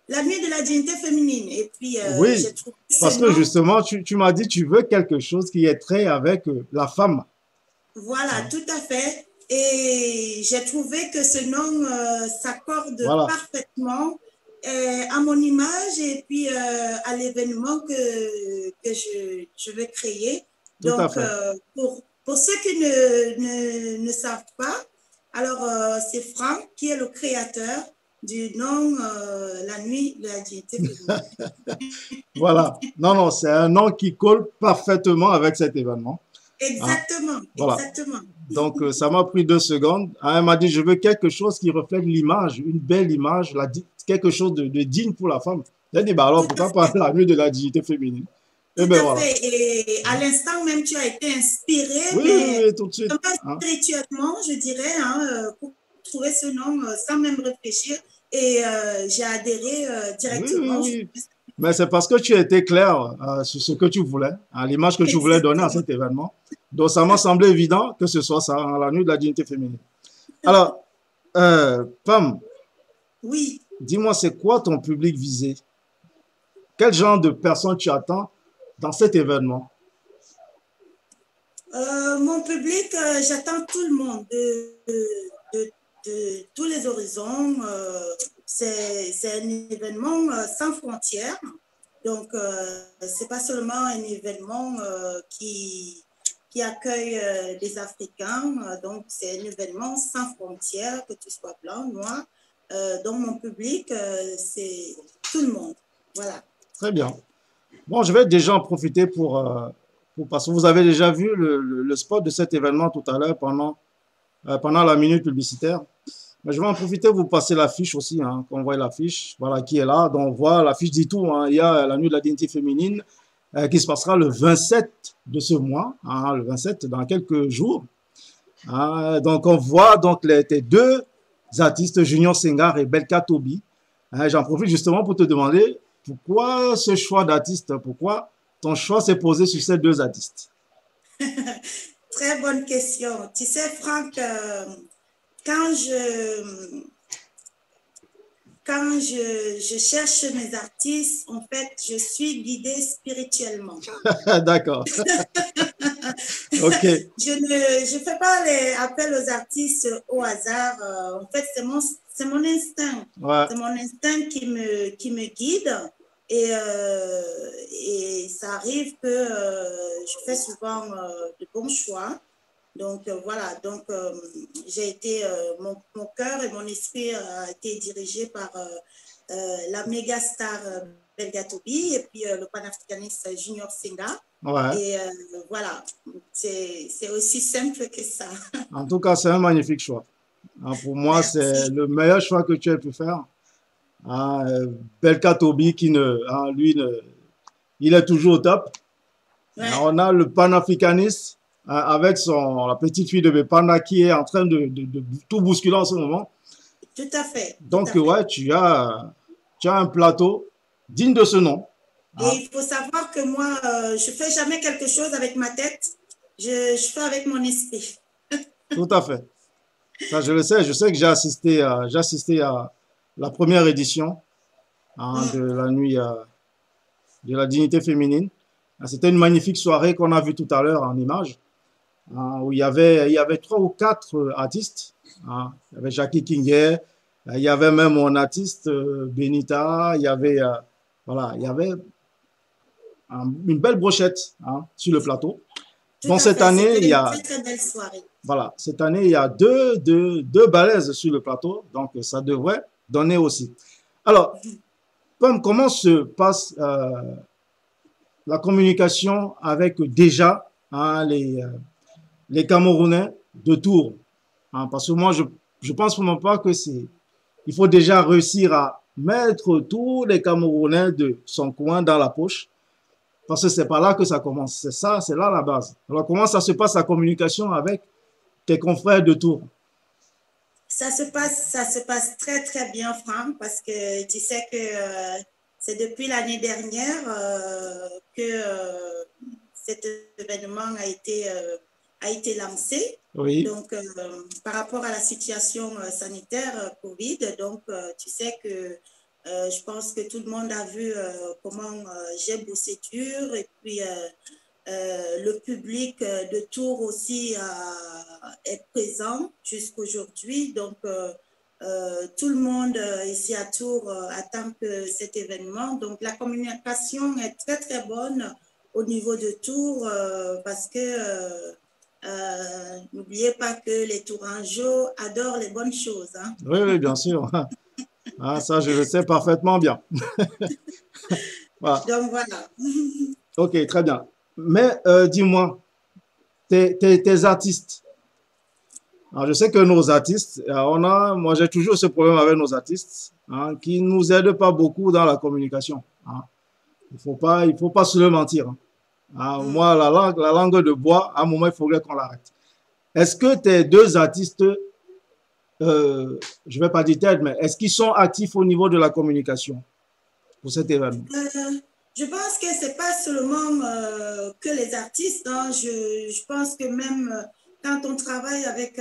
la nuit de la dignité féminine. Et puis, euh, Oui, trouvé parce que justement, tu, tu m'as dit tu veux quelque chose qui est trait avec euh, la femme. Voilà, tout à fait. Et j'ai trouvé que ce nom euh, s'accorde Voilà. parfaitement à mon image et puis à l'événement que, que je, je vais créer. Tout à Donc, fait. pour, pour ceux qui ne, ne, ne savent pas, Alors, c'est Franck qui est le créateur du nom euh, La Nuit de la dignité [laughs] voilà. Non, non, c'est un nom qui colle parfaitement avec cet événement. Exactement, Voilà. exactement. Donc, euh, ça m'a pris deux secondes. Ah, Elle m'a dit, je veux quelque chose qui reflète l'image, une belle image, la quelque chose de, de digne pour la femme. J'ai dit, bah alors, pourquoi pas la nuit de la dignité féminine? Et Tout ben voilà. Et à l'instant même, tu as été inspiré, Oui, mais oui, oui, tout de suite. hein? spirituellement, je dirais, hein, euh, pour trouver ce nom euh, sans même réfléchir. Et euh, j'ai adhéré euh, directement. oui, oui. Mais c'est parce que tu été clair euh, sur ce que tu voulais, à l'image que tu voulais donner à cet événement. Donc, ça m'a semblé évident que ce soit ça, hein, la nuit de la dignité féminine. Alors, euh, Pam, Oui. dis-moi, c'est quoi ton public visé? Quel genre de personnes tu attends dans cet événement? Euh, mon public, j'attends tout le monde de, de- de- tous les horizons. Euh, c'est un événement euh, sans frontières. Donc, euh, c'est pas seulement un événement qui, qui accueille des Africains. Donc, c'est un événement sans frontières, que tu sois blanc, noir. Donc, mon public, c'est tout le monde. Voilà. Très bien. Bon, je vais déjà en profiter pour, parce que vous avez déjà vu le, spot de cet événement tout à l'heure pendant, pendant la minute publicitaire. Je vais en profiter pour vous passer l'affiche aussi, hein, qu'on voit l'affiche, voilà, qui est là. Donc, on voit l'affiche dit tout. hein. Il y a la nuit de la dignité féminine euh, qui se passera le 27 de ce mois, hein, le 27 dans quelques jours. Hein, donc, on voit donc les, tes deux artistes, Junior Sengar et Belka Tobi. J'en profite justement pour te demander pourquoi ce choix d'artiste, pourquoi ton choix s'est posé sur ces deux artistes? [laughs] Très bonne question. Tu sais, Franck, euh, quand je, quand je, je cherche mes artistes, en fait, je suis guidée spirituellement. [laughs] D'accord. [laughs] ok. Je ne je fais pas les appels aux artistes au hasard. Euh, en fait, c'est mon, c'est mon instinct. Ouais. C'est mon instinct qui me, qui me guide. Et, euh, et ça arrive que euh, je fais souvent euh, de bons choix. Donc euh, voilà, donc euh, j'ai été, euh, mon, mon cœur et mon esprit a été dirigé par la méga star Belga Tobi et puis le panafricaniste Junior Senga. Ouais. Et voilà, c'est aussi simple que ça. [laughs] En tout cas, c'est un magnifique choix. Hein, pour moi, c'est le meilleur choix que tu aies pu faire. Hein, Belka Tobi, qui ne, hein, lui, ne- il est toujours au top. On a le panafricaniste avec son, la petite fille de Bepanda qui est en train de, de- de tout bousculer en ce moment. Tout à fait. Donc, ouais, tu as, tu as un plateau digne de ce nom. Et il faut savoir que moi, euh, je fais jamais quelque chose avec ma tête, je, je fais avec mon esprit. [laughs] Tout à fait. Ça, je le sais. Je sais que j'ai assisté, à- j'ai assisté à la première édition hein, de la nuit euh, de la dignité féminine. Ah, C'était une magnifique soirée qu'on a vue tout à l'heure en images, hein, où il y avait, il y avait trois ou quatre euh, artistes. hein. Il y avait Jackie Kinguet, euh, il y avait même mon artiste euh, Benita, il y avait, euh, voilà, il y avait un- une belle brochette hein, sur le plateau. Tout Donc à cette fait, année, il y a, très, très voilà, cette année, il y a deux, deux, deux balaises sur le plateau, donc ça devrait donner aussi. Alors, comment se passe euh, la communication avec déjà hein, les, les Camerounais de Tours Hein, Parce que moi, je, je pense pour ma part que c'est, il faut déjà réussir à mettre tous les Camerounais de son coin dans la poche. Parce que c'est par là que ça commence. C'est ça, c'est là la base. Alors, comment ça se passe la communication avec tes confrères de Tours Ça se passe, ça se passe très très bien, Franck, parce que tu sais que euh, c'est depuis l'année dernière euh, que euh, cet événement a été, a été lancé. Oui. Donc, euh, par rapport à la situation euh, sanitaire euh, Covid, donc tu sais que euh, je pense que tout le monde a vu euh, comment j'ai bossé dur et puis le public de Tours aussi est présent jusqu'aujourd'hui. Donc, tout le monde ici à Tours attend que cet événement. Donc, la communication est très, très bonne au niveau de Tours parce que euh, N'oubliez pas que les Tourangeaux adorent les bonnes choses. Hein. Oui, oui, bien sûr. [laughs] Ah, ça, je le sais parfaitement bien. [laughs] voilà. Donc voilà. [laughs] ok, très bien. Mais dis-moi, tes, tes, artistes, alors, je sais que nos artistes, on a, moi j'ai toujours ce problème avec nos artistes, hein, qui ne nous aident pas beaucoup dans la communication. Hein. Il ne faut, pas, il faut pas se le mentir. Hein. Ah, moi, la langue, la langue de bois, à un moment, il faudrait qu'on l'arrête. Est-ce que tes deux artistes, euh, je ne vais pas dire tête, mais est-ce qu'ils sont actifs au niveau de la communication pour cet événement? Euh, Je pense que ce n'est pas seulement euh, que les artistes. Hein. Je, je, pense que même quand on travaille avec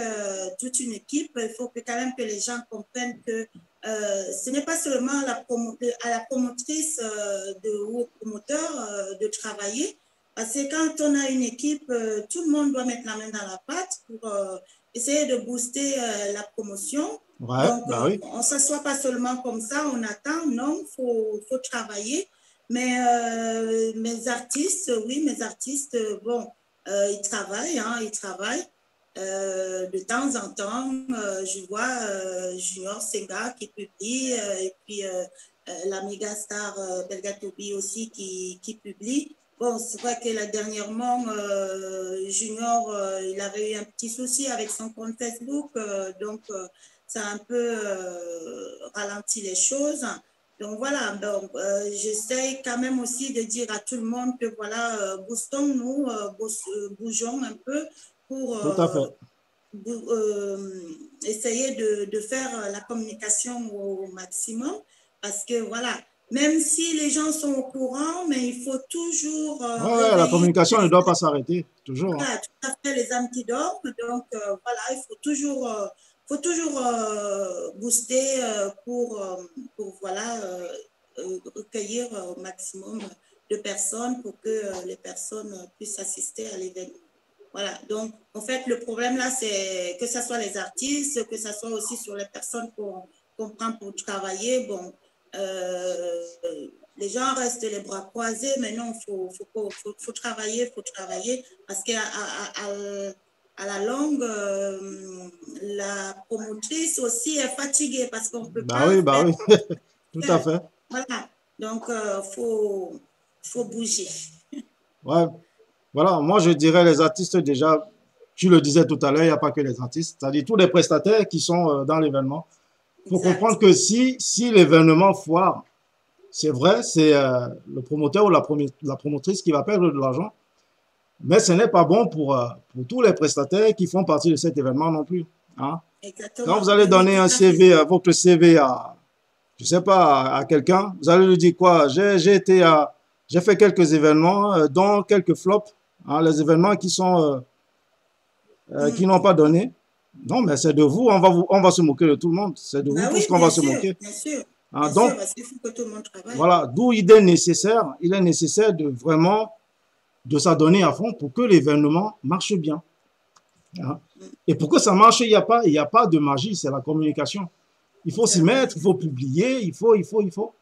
toute une équipe, il faut que quand même que les gens comprennent que ce n'est pas seulement à la promotrice de, ou au promoteur de travailler, parce que quand on a une équipe, euh, tout le monde doit mettre la main dans la pâte pour euh, essayer de booster euh, la promotion. Donc, bah oui. on ne s'assoit pas seulement comme ça, on attend. Non, il faut, faut, travailler. Mais mes artistes, oui, mes artistes, bon, ils travaillent, hein, ils travaillent. de temps en temps, je vois Junior Senga qui publie, et puis la méga star Belga Tobi aussi qui, qui publie. Bon, c'est vrai que là, dernièrement, euh, Junior, euh, il avait eu un petit souci avec son compte Facebook, euh, donc ça a un peu ralenti les choses. Donc voilà, donc j'essaye quand même aussi de dire à tout le monde que voilà, boostons-nous, bougeons un peu pour essayer de, de, faire la communication au maximum. Parce que voilà, même si les gens sont au courant, mais il faut toujours. Euh, la communication ne doit pas s'arrêter, toujours. Hein. Voilà, tout à fait, les âmes qui dorment. Donc, euh, voilà, il faut toujours, euh, faut toujours booster pour, pour voilà, recueillir au maximum de personnes pour que les personnes puissent assister à l'événement. Voilà, donc en fait, le problème là, c'est que ce soit les artistes, que ce soit aussi sur les personnes qu'on prend pour travailler. Bon, euh, les gens restent les bras croisés, mais non, il faut, faut, faut, faut, travailler, il faut travailler, parce qu'à à, à, la longue, euh, la promotrice aussi est fatiguée, parce qu'on peut bah pas... Oui, bah oui, [laughs] [laughs] tout à fait. Voilà, donc il euh, faut, faut bouger. [laughs] Ouais, voilà, moi je dirais les artistes déjà, tu le disais tout à l'heure, il n'y a pas que les artistes, c'est-à-dire tous les prestataires qui sont dans l'événement, faut comprendre que si, si l'événement foire, c'est vrai, c'est euh, le promoteur ou la, la, promotrice qui va perdre de l'argent, mais ce n'est pas bon pour, euh, pour tous les prestataires qui font partie de cet événement non plus. Hein. Quand vous allez donner un CV, euh, votre CV à, je sais pas, à, quelqu'un, vous allez lui dire quoi? J'ai été à, j'ai fait quelques événements, dont quelques flops, hein, les événements qui sont, qui n'ont pas donné. Non, mais c'est de vous, on va, vous, on va se moquer de tout le monde. C'est de vous bah tous qu'on va sûr, se moquer. Bien sûr. Bien donc, sûr, parce qu'il faut que tout le monde travaille. voilà, d'où il est nécessaire, il est nécessaire de vraiment de s'adonner à fond pour que l'événement marche bien. Hein. Et pour que ça marche, il n'y a, pas, il y a pas de magie, c'est la communication. Il faut s'y mettre, il faut publier, il faut, il faut, il faut.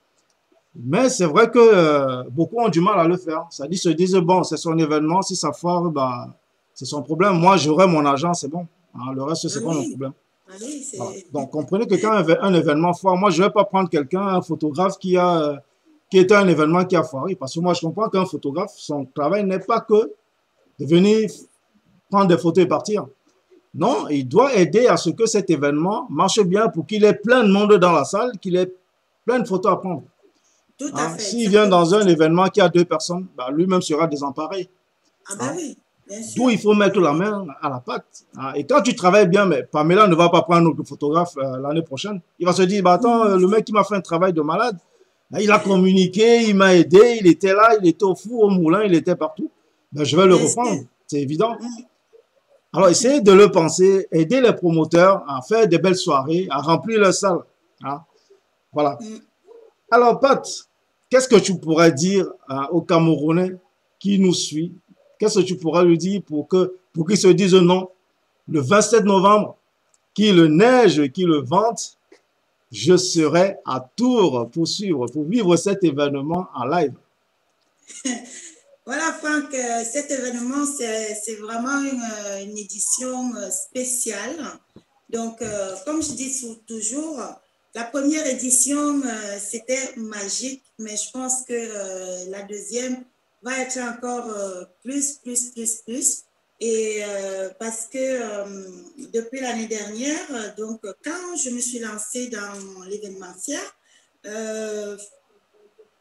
Mais c'est vrai que euh, beaucoup ont du mal à le faire. Ça dit, se disent, bon, c'est son événement, si ça foire, bah, c'est son problème. Moi, j'aurai mon argent, c'est bon. Hein, le reste, c'est Ah pas oui. mon problème. Ah oui, Voilà. Donc, comprenez que quand un, événement foire, moi, je ne vais pas prendre quelqu'un, un photographe qui a euh, qui était un événement qui a foiré. Parce que moi, je comprends qu'un photographe, son travail n'est pas que de venir prendre des photos et partir. Non, il doit aider à ce que cet événement marche bien pour qu'il ait plein de monde dans la salle, qu'il ait plein de photos à prendre. Tout à Hein, fait. S'il vient dans un événement qui a deux personnes, bah, lui-même sera désemparé. Ah ben oui, bien sûr. D'où il faut mettre la main à la pâte. hein. Et quand tu travailles bien, mais Pamela ne va pas prendre un autre photographe euh, l'année prochaine. Il va se dire, bah, attends, euh, le mec qui m'a fait un travail de malade, hein, il a communiqué, il m'a aidé, il était là, il était au four, au moulin, il était partout. Ben, je vais le reprendre, c'est évident. Alors, essayez de le penser, aider les promoteurs à faire des belles soirées, à remplir leur salle. hein. Voilà. Alors, Pat, qu'est-ce que tu pourrais dire hein, aux Camerounais qui nous suivent? Qu'est-ce que tu pourrais lui dire pour que pour qu'ils se disent non? Le 27 novembre, qu'il neige, qu'il vente, je serai à Tours pour suivre, pour vivre cet événement en live. [laughs] Voilà, Franck, euh, cet événement, c'est vraiment une, une édition spéciale. Donc, comme je dis toujours, la première édition, c'était magique, mais je pense que la deuxième va être encore plus, plus, plus, plus. Et euh, parce que euh, depuis l'année dernière, donc quand je me suis lancée dans l'événementiel, euh,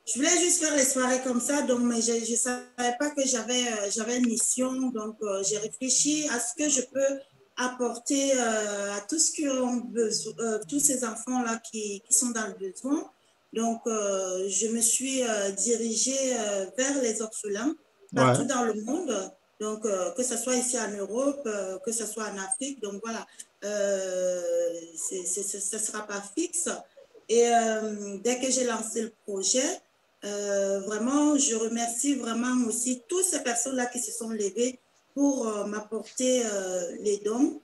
je voulais juste faire les soirées comme ça, donc mais je ne savais pas que j'avais j'avais une mission, donc j'ai réfléchi à ce que je peux apporter à tout ce qui ont besoin, tous ces enfants là qui, qui, sont dans le besoin. Donc je me suis dirigée vers les orphelins partout dans le monde. Donc, euh, que ce soit ici en Europe, euh, que ce soit en Afrique, donc voilà, euh, ce ne sera pas fixe. Et dès que j'ai lancé le projet, vraiment, je remercie vraiment aussi toutes ces personnes-là qui se sont levées pour m'apporter les dons.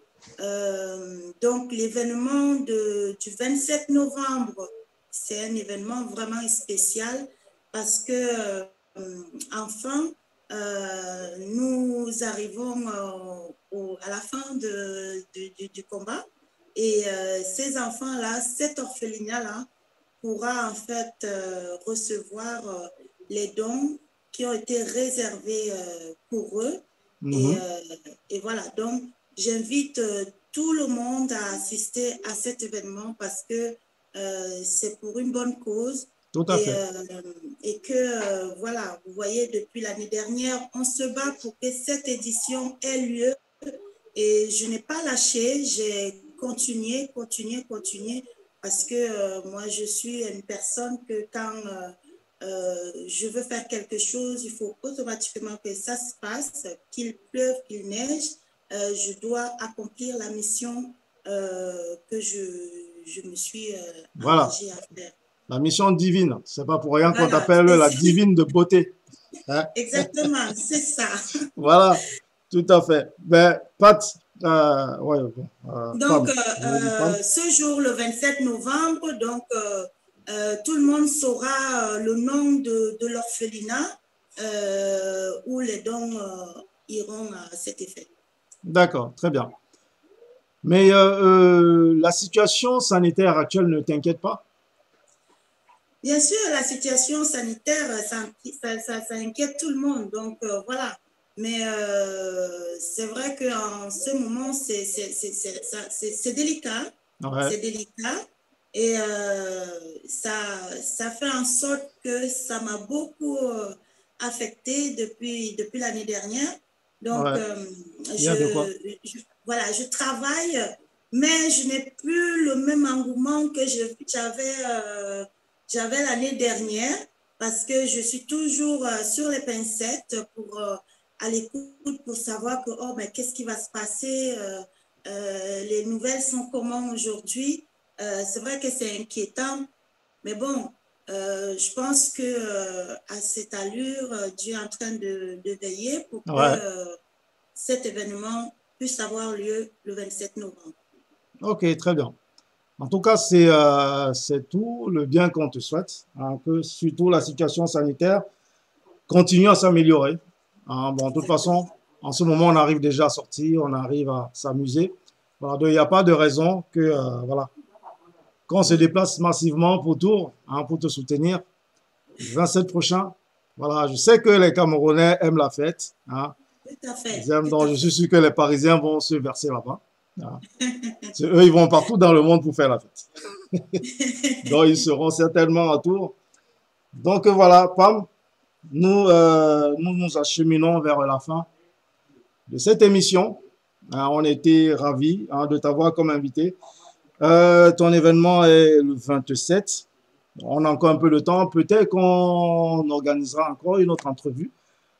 donc, l'événement du 27 novembre, c'est un événement vraiment spécial parce que, enfin, euh, nous arrivons euh, à la fin de, du combat et euh, ces enfants-là, cet orphelinat-là pourra en fait recevoir les dons qui ont été réservés pour eux. et, mhm. et, voilà, donc j'invite tout le monde à assister à cet événement parce que c'est pour une bonne cause tout à et, fait. Euh, et que, euh, voilà, vous voyez, depuis l'année dernière, on se bat pour que cette édition ait lieu. Et je n'ai pas lâché, j'ai continué, continué, continué, parce que euh, moi, je suis une personne que quand je veux faire quelque chose, il faut automatiquement que ça se passe, qu'il pleuve, qu'il neige. je dois accomplir la mission que je, je me suis voilà. à faire la mission divine. C'est pas pour rien qu'on t'appelle la divine de beauté. Hein? Exactement, c'est ça. [laughs] voilà, tout à fait. Ben, Pat, euh, ouais, euh, donc, euh, ce jour, le 27 novembre, donc, tout le monde saura le nom de, de l'orphelinat où les dons iront à cet effet. D'accord, très bien. Mais la situation sanitaire actuelle ne t'inquiète pas? Bien sûr, la situation sanitaire, ça, ça, ça, inquiète tout le monde. Donc, euh, voilà. Mais euh, c'est vrai qu'en ce moment, c'est délicat. C'est délicat. Et euh, ça, ça fait en sorte que ça m'a beaucoup affecté depuis, depuis l'année dernière. Donc, je, voilà, je travaille, mais je n'ai plus le même engouement que j'avais j'avais l'année dernière parce que je suis toujours euh, sur les pincettes pour euh, à l'écoute pour savoir que oh mais qu'est-ce qui va se passer euh, les nouvelles sont comment aujourd'hui? C'est vrai que c'est inquiétant mais bon je pense que à cette allure Dieu est en train de, de veiller pour que cet événement puisse avoir lieu le 27 novembre. Ok, très bien. En tout cas, euh, c'est tout le bien qu'on te souhaite, hein, que surtout la situation sanitaire continue à s'améliorer. Hein. bon, de toute façon, en ce moment, on arrive déjà à sortir, on arrive à s'amuser. Voilà, il n'y a pas de raison que, euh, voilà, quand on se déplace massivement pour Tours, hein, pour te soutenir, le 27 prochain, voilà, je sais que les Camerounais aiment la fête. Hein. Tout à fait. Ils aiment, donc, je suis sûr que les Parisiens vont se verser là-bas. Ah. Eux, ils vont partout dans le monde pour faire la fête. [laughs] Donc, ils seront certainement à Tours. Donc, voilà, Pam, nous, euh, nous nous acheminons vers la fin de cette émission. Ah, on était ravis hein, de t'avoir comme invité. Euh, ton événement est le 27. On a encore un peu de temps. Peut-être qu'on organisera encore une autre entrevue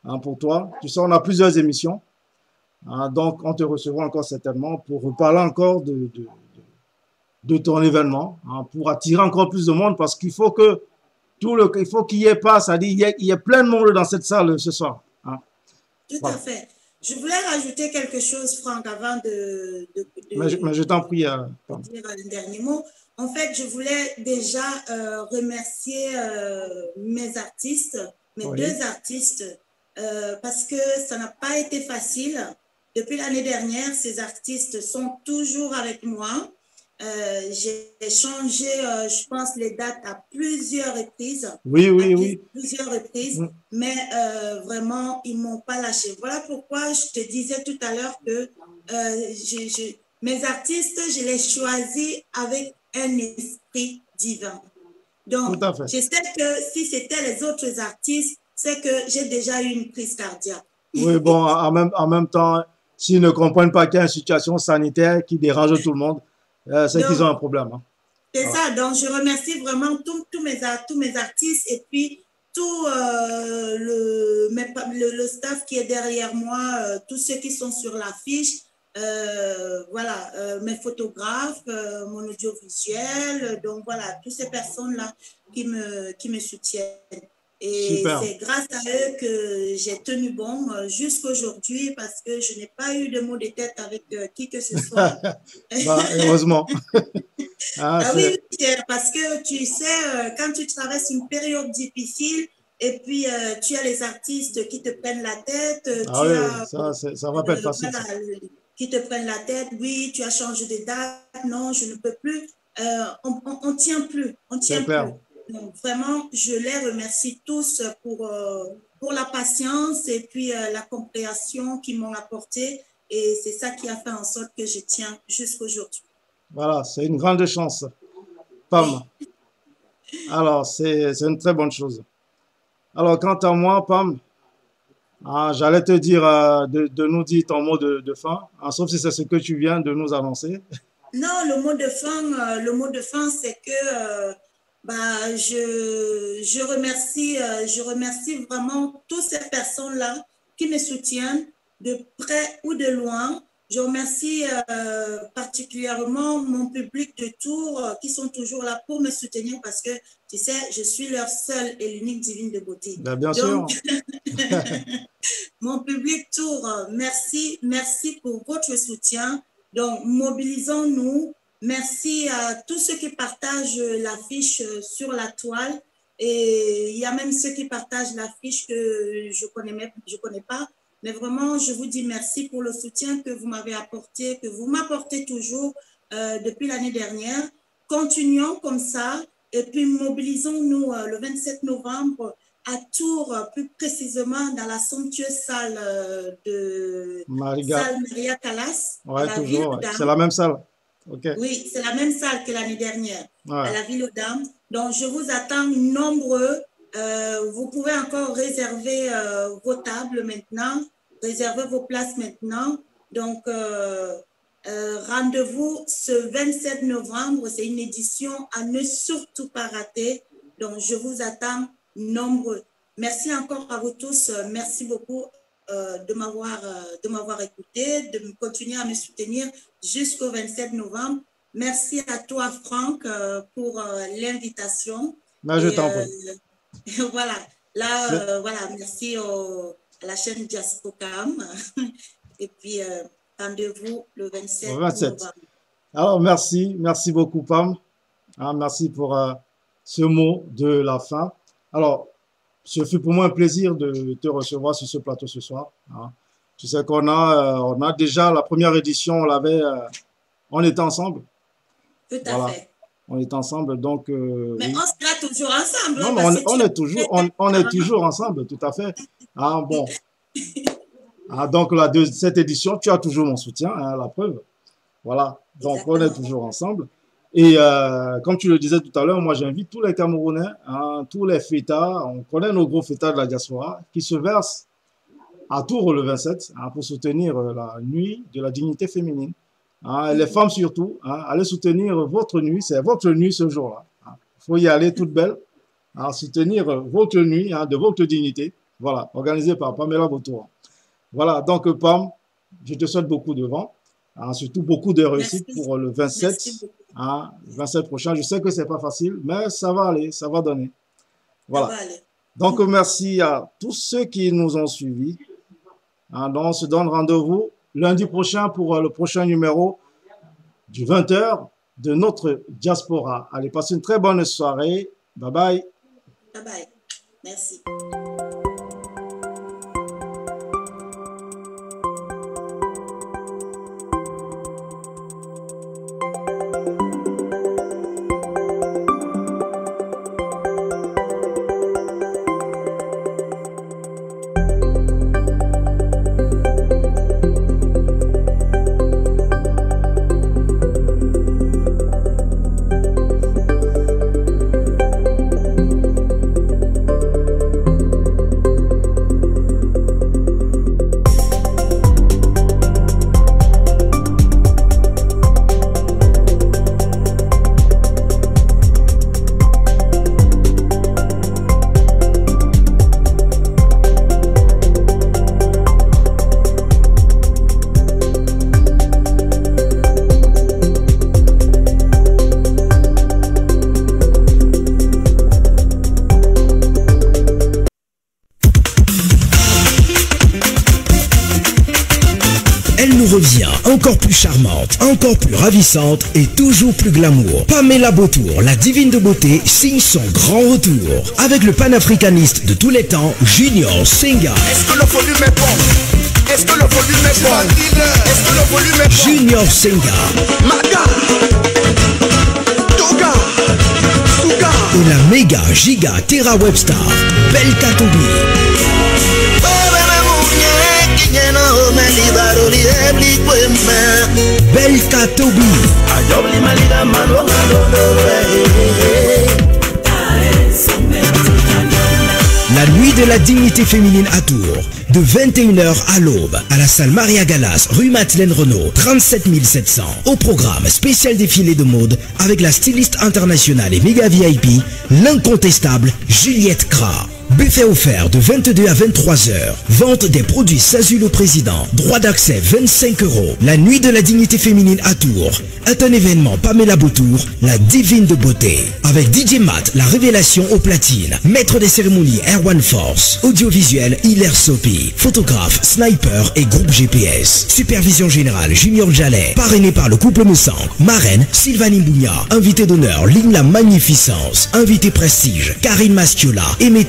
hein, pour toi. Tu sais, on a plusieurs émissions. Hein, donc, on te recevra encore certainement pour parler encore de, de, de ton événement, hein, pour attirer encore plus de monde parce qu'il faut que tout le, il faut qu'il y ait pas, ça dit, il y, ait, plein de monde dans cette salle ce soir. Tout à fait. Je voulais rajouter quelque chose, Franck, avant de. mais, je, t'en prie. Euh, dire un dernier mot. En fait, je voulais déjà euh, remercier euh, mes artistes, mes deux artistes euh, parce que ça n'a pas été facile. Depuis l'année dernière, ces artistes sont toujours avec moi. Euh, j'ai changé, euh, je pense, les dates à plusieurs reprises. Oui, oui, oui. Plusieurs reprises, Mm. mais euh, vraiment, ils ne m'ont pas lâché. Voilà pourquoi je te disais tout à l'heure que je- je- mes artistes, je les choisis avec un esprit divin. Donc, Tout à fait. je sais que si c'était les autres artistes, c'est que j'ai déjà eu une crise cardiaque. Oui, bon, en même, en même temps, s'ils ne comprennent pas qu'il y a une situation sanitaire qui dérange tout le monde, euh, c'est qu'ils ont un problème. hein. C'est Ah. ça, donc je remercie vraiment tous mes, tous mes artistes et puis tout euh, le, mes le, le staff qui est derrière moi, euh, tous ceux qui sont sur l'affiche, voilà, mes photographes, mon audiovisuel, donc voilà, toutes ces personnes-là qui me, qui me soutiennent. Et c'est grâce à eux que j'ai tenu bon euh, jusqu'aujourd'hui parce que je n'ai pas eu de maux de tête avec euh, qui que ce soit. [laughs] Bah, heureusement. [laughs] Ah, Ah oui, parce que tu sais, euh, quand tu traverses une période difficile et puis euh, tu as les artistes qui te prennent la tête, ah tu oui, as ça, ça euh, voilà, ça. qui te prennent la tête, oui, tu as changé de date, non, je ne peux plus. Euh, on ne tient plus, on tient plus. Donc, vraiment, je les remercie tous pour, euh, pour la patience et puis euh, la compréhension qu'ils m'ont apportée. Et c'est ça qui a fait en sorte que je tiens jusqu'aujourd'hui. Voilà, c'est une grande chance. Pam. Alors, c'est une très bonne chose. Alors, quant à moi, Pam, ah, j'allais te dire euh, de, de nous dire ton mot de, de fin, hein, sauf si c'est ce que tu viens de nous annoncer. Non, le mot de fin, le mot de fin, c'est que bah, je, je, remercie, euh, je remercie vraiment toutes ces personnes-là qui me soutiennent de près ou de loin. Je remercie euh, particulièrement mon public de Tours euh, qui sont toujours là pour me soutenir parce que, tu sais, je suis leur seule et l'unique divine de beauté. Ben, bien Donc, sûr. [laughs] mon public Tours, merci, merci pour votre soutien. Donc, mobilisons-nous. Merci à tous ceux qui partagent l'affiche sur la toile. Et il y a même ceux qui partagent l'affiche que je connais même, je connais pas. Mais vraiment, je vous dis merci pour le soutien que vous m'avez apporté, que vous m'apportez toujours euh, depuis l'année dernière. Continuons comme ça. Et puis, mobilisons-nous euh, le 27 novembre à Tours, plus précisément dans la somptueuse salle euh, de Maria Callas. Ouais, toujours. C'est la même salle. Oui, c'est la même salle que l'année dernière, Ouais. à la Ville aux Dames. Donc, je vous attends nombreux. Euh, vous pouvez encore réserver euh, vos tables maintenant, réserver vos places maintenant. Donc, euh, rendez-vous ce 27 novembre. C'est une édition à ne surtout pas rater. Donc, je vous attends nombreux. Merci encore à vous tous. Merci beaucoup de m'avoir euh, de m'avoir écouté, de continuer à me soutenir jusqu'au 27 novembre. Merci à toi, Franck, euh, pour euh, l'invitation. Je t'en euh, prie. [laughs] voilà, là, euh, voilà, merci au- à la chaîne Diaspocam. [laughs] Et puis, euh, rendez-vous le 27, Au 27. novembre. Alors, merci. Merci beaucoup, Pam. Hein, merci pour euh, ce mot de la fin. Alors, ce fut pour moi un plaisir de te recevoir sur ce plateau ce soir. hein. Tu sais qu'on a, euh, on a déjà la première édition, on l'avait, euh, on était ensemble. Tout à Voilà. fait. On est ensemble, donc. euh, Mais oui. on sera toujours ensemble. Non, mais on, est toujours, on, on est toujours ensemble, tout à fait. Ah, bon. [laughs] Ah, donc, la deux- cette édition, tu as toujours mon soutien, hein, la preuve. Voilà. Donc, on est toujours ensemble. Et euh, comme tu le disais tout à l'heure, moi, j'invite tous les Camerounais, hein, tous les fêtards, on connaît nos gros fêtards de la diaspora, qui se versent à Tours le 27 hein, pour soutenir euh, la nuit de la dignité féminine. Hein, les femmes surtout, allez soutenir votre nuit, c'est votre nuit ce jour-là. Il faut y aller toute belle, soutenir votre nuit de votre dignité. Voilà, organisé par Pamela Botoura. Voilà, donc Pam, je te souhaite beaucoup de vent, hein, surtout beaucoup de réussite Merci. pour le 27, hein, le 27 prochain. Je sais que c'est pas facile, mais ça va aller, ça va donner. Voilà. Va. Donc, merci à tous ceux qui nous ont suivis. Hein, on se donne rendez-vous lundi prochain pour euh, le prochain numéro du 20h de notre diaspora. Allez, passez une très bonne soirée. Bye bye. Bye bye. Merci. Encore plus ravissante et toujours plus glamour. Pamela Beautour, la divine de beauté, signe son grand retour. Avec le panafricaniste de tous les temps, Junior Senga. Est-ce que le volume est bon? Est-ce que le volume est bon? Est-ce que le volume est bon? Junior Senga. Maga Toga Suga Et la méga giga Terra Webstar, Belka Tobi. La nuit de la dignité féminine à Tours, de 21h à l'aube, à la salle Maria Gallas, rue Madeleine Renault, 37 700. Au programme spécial défilé de mode avec la styliste internationale et méga VIP, l'incontestable Juliette Kra. Buffet offert de 22 à 23 heures. Vente des produits Sazu le président. Droit d'accès 25 euros. La nuit de la dignité féminine à Tours est un événement Pamela Beautour, la divine de beauté. Avec DJ Matt, la révélation au platine. Maître des cérémonies Erwan Force. Audiovisuel Hilaire Sopi. Photographe, sniper et groupe GPS. Supervision générale Junior Jallet. Parrainé par le couple Moussang. Marraine Sylvanie Bougna. Invité d'honneur Ligne la Magnificence. Invité prestige Karine Mastiola. Aimé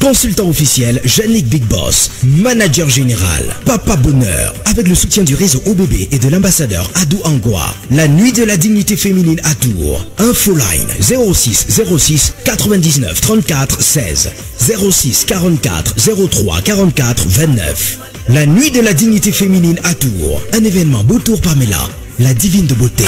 Consultant officiel Yannick Big Boss. Manager général Papa Bonheur. Avec le soutien du réseau OBB et de l'ambassadeur Adou Angwa. La nuit de la dignité féminine à Tours. Infoline 06 06 99 34 16 06 44 03 44 29. La nuit de la dignité féminine à Tours. Un événement Beautour Pamela, la divine de beauté.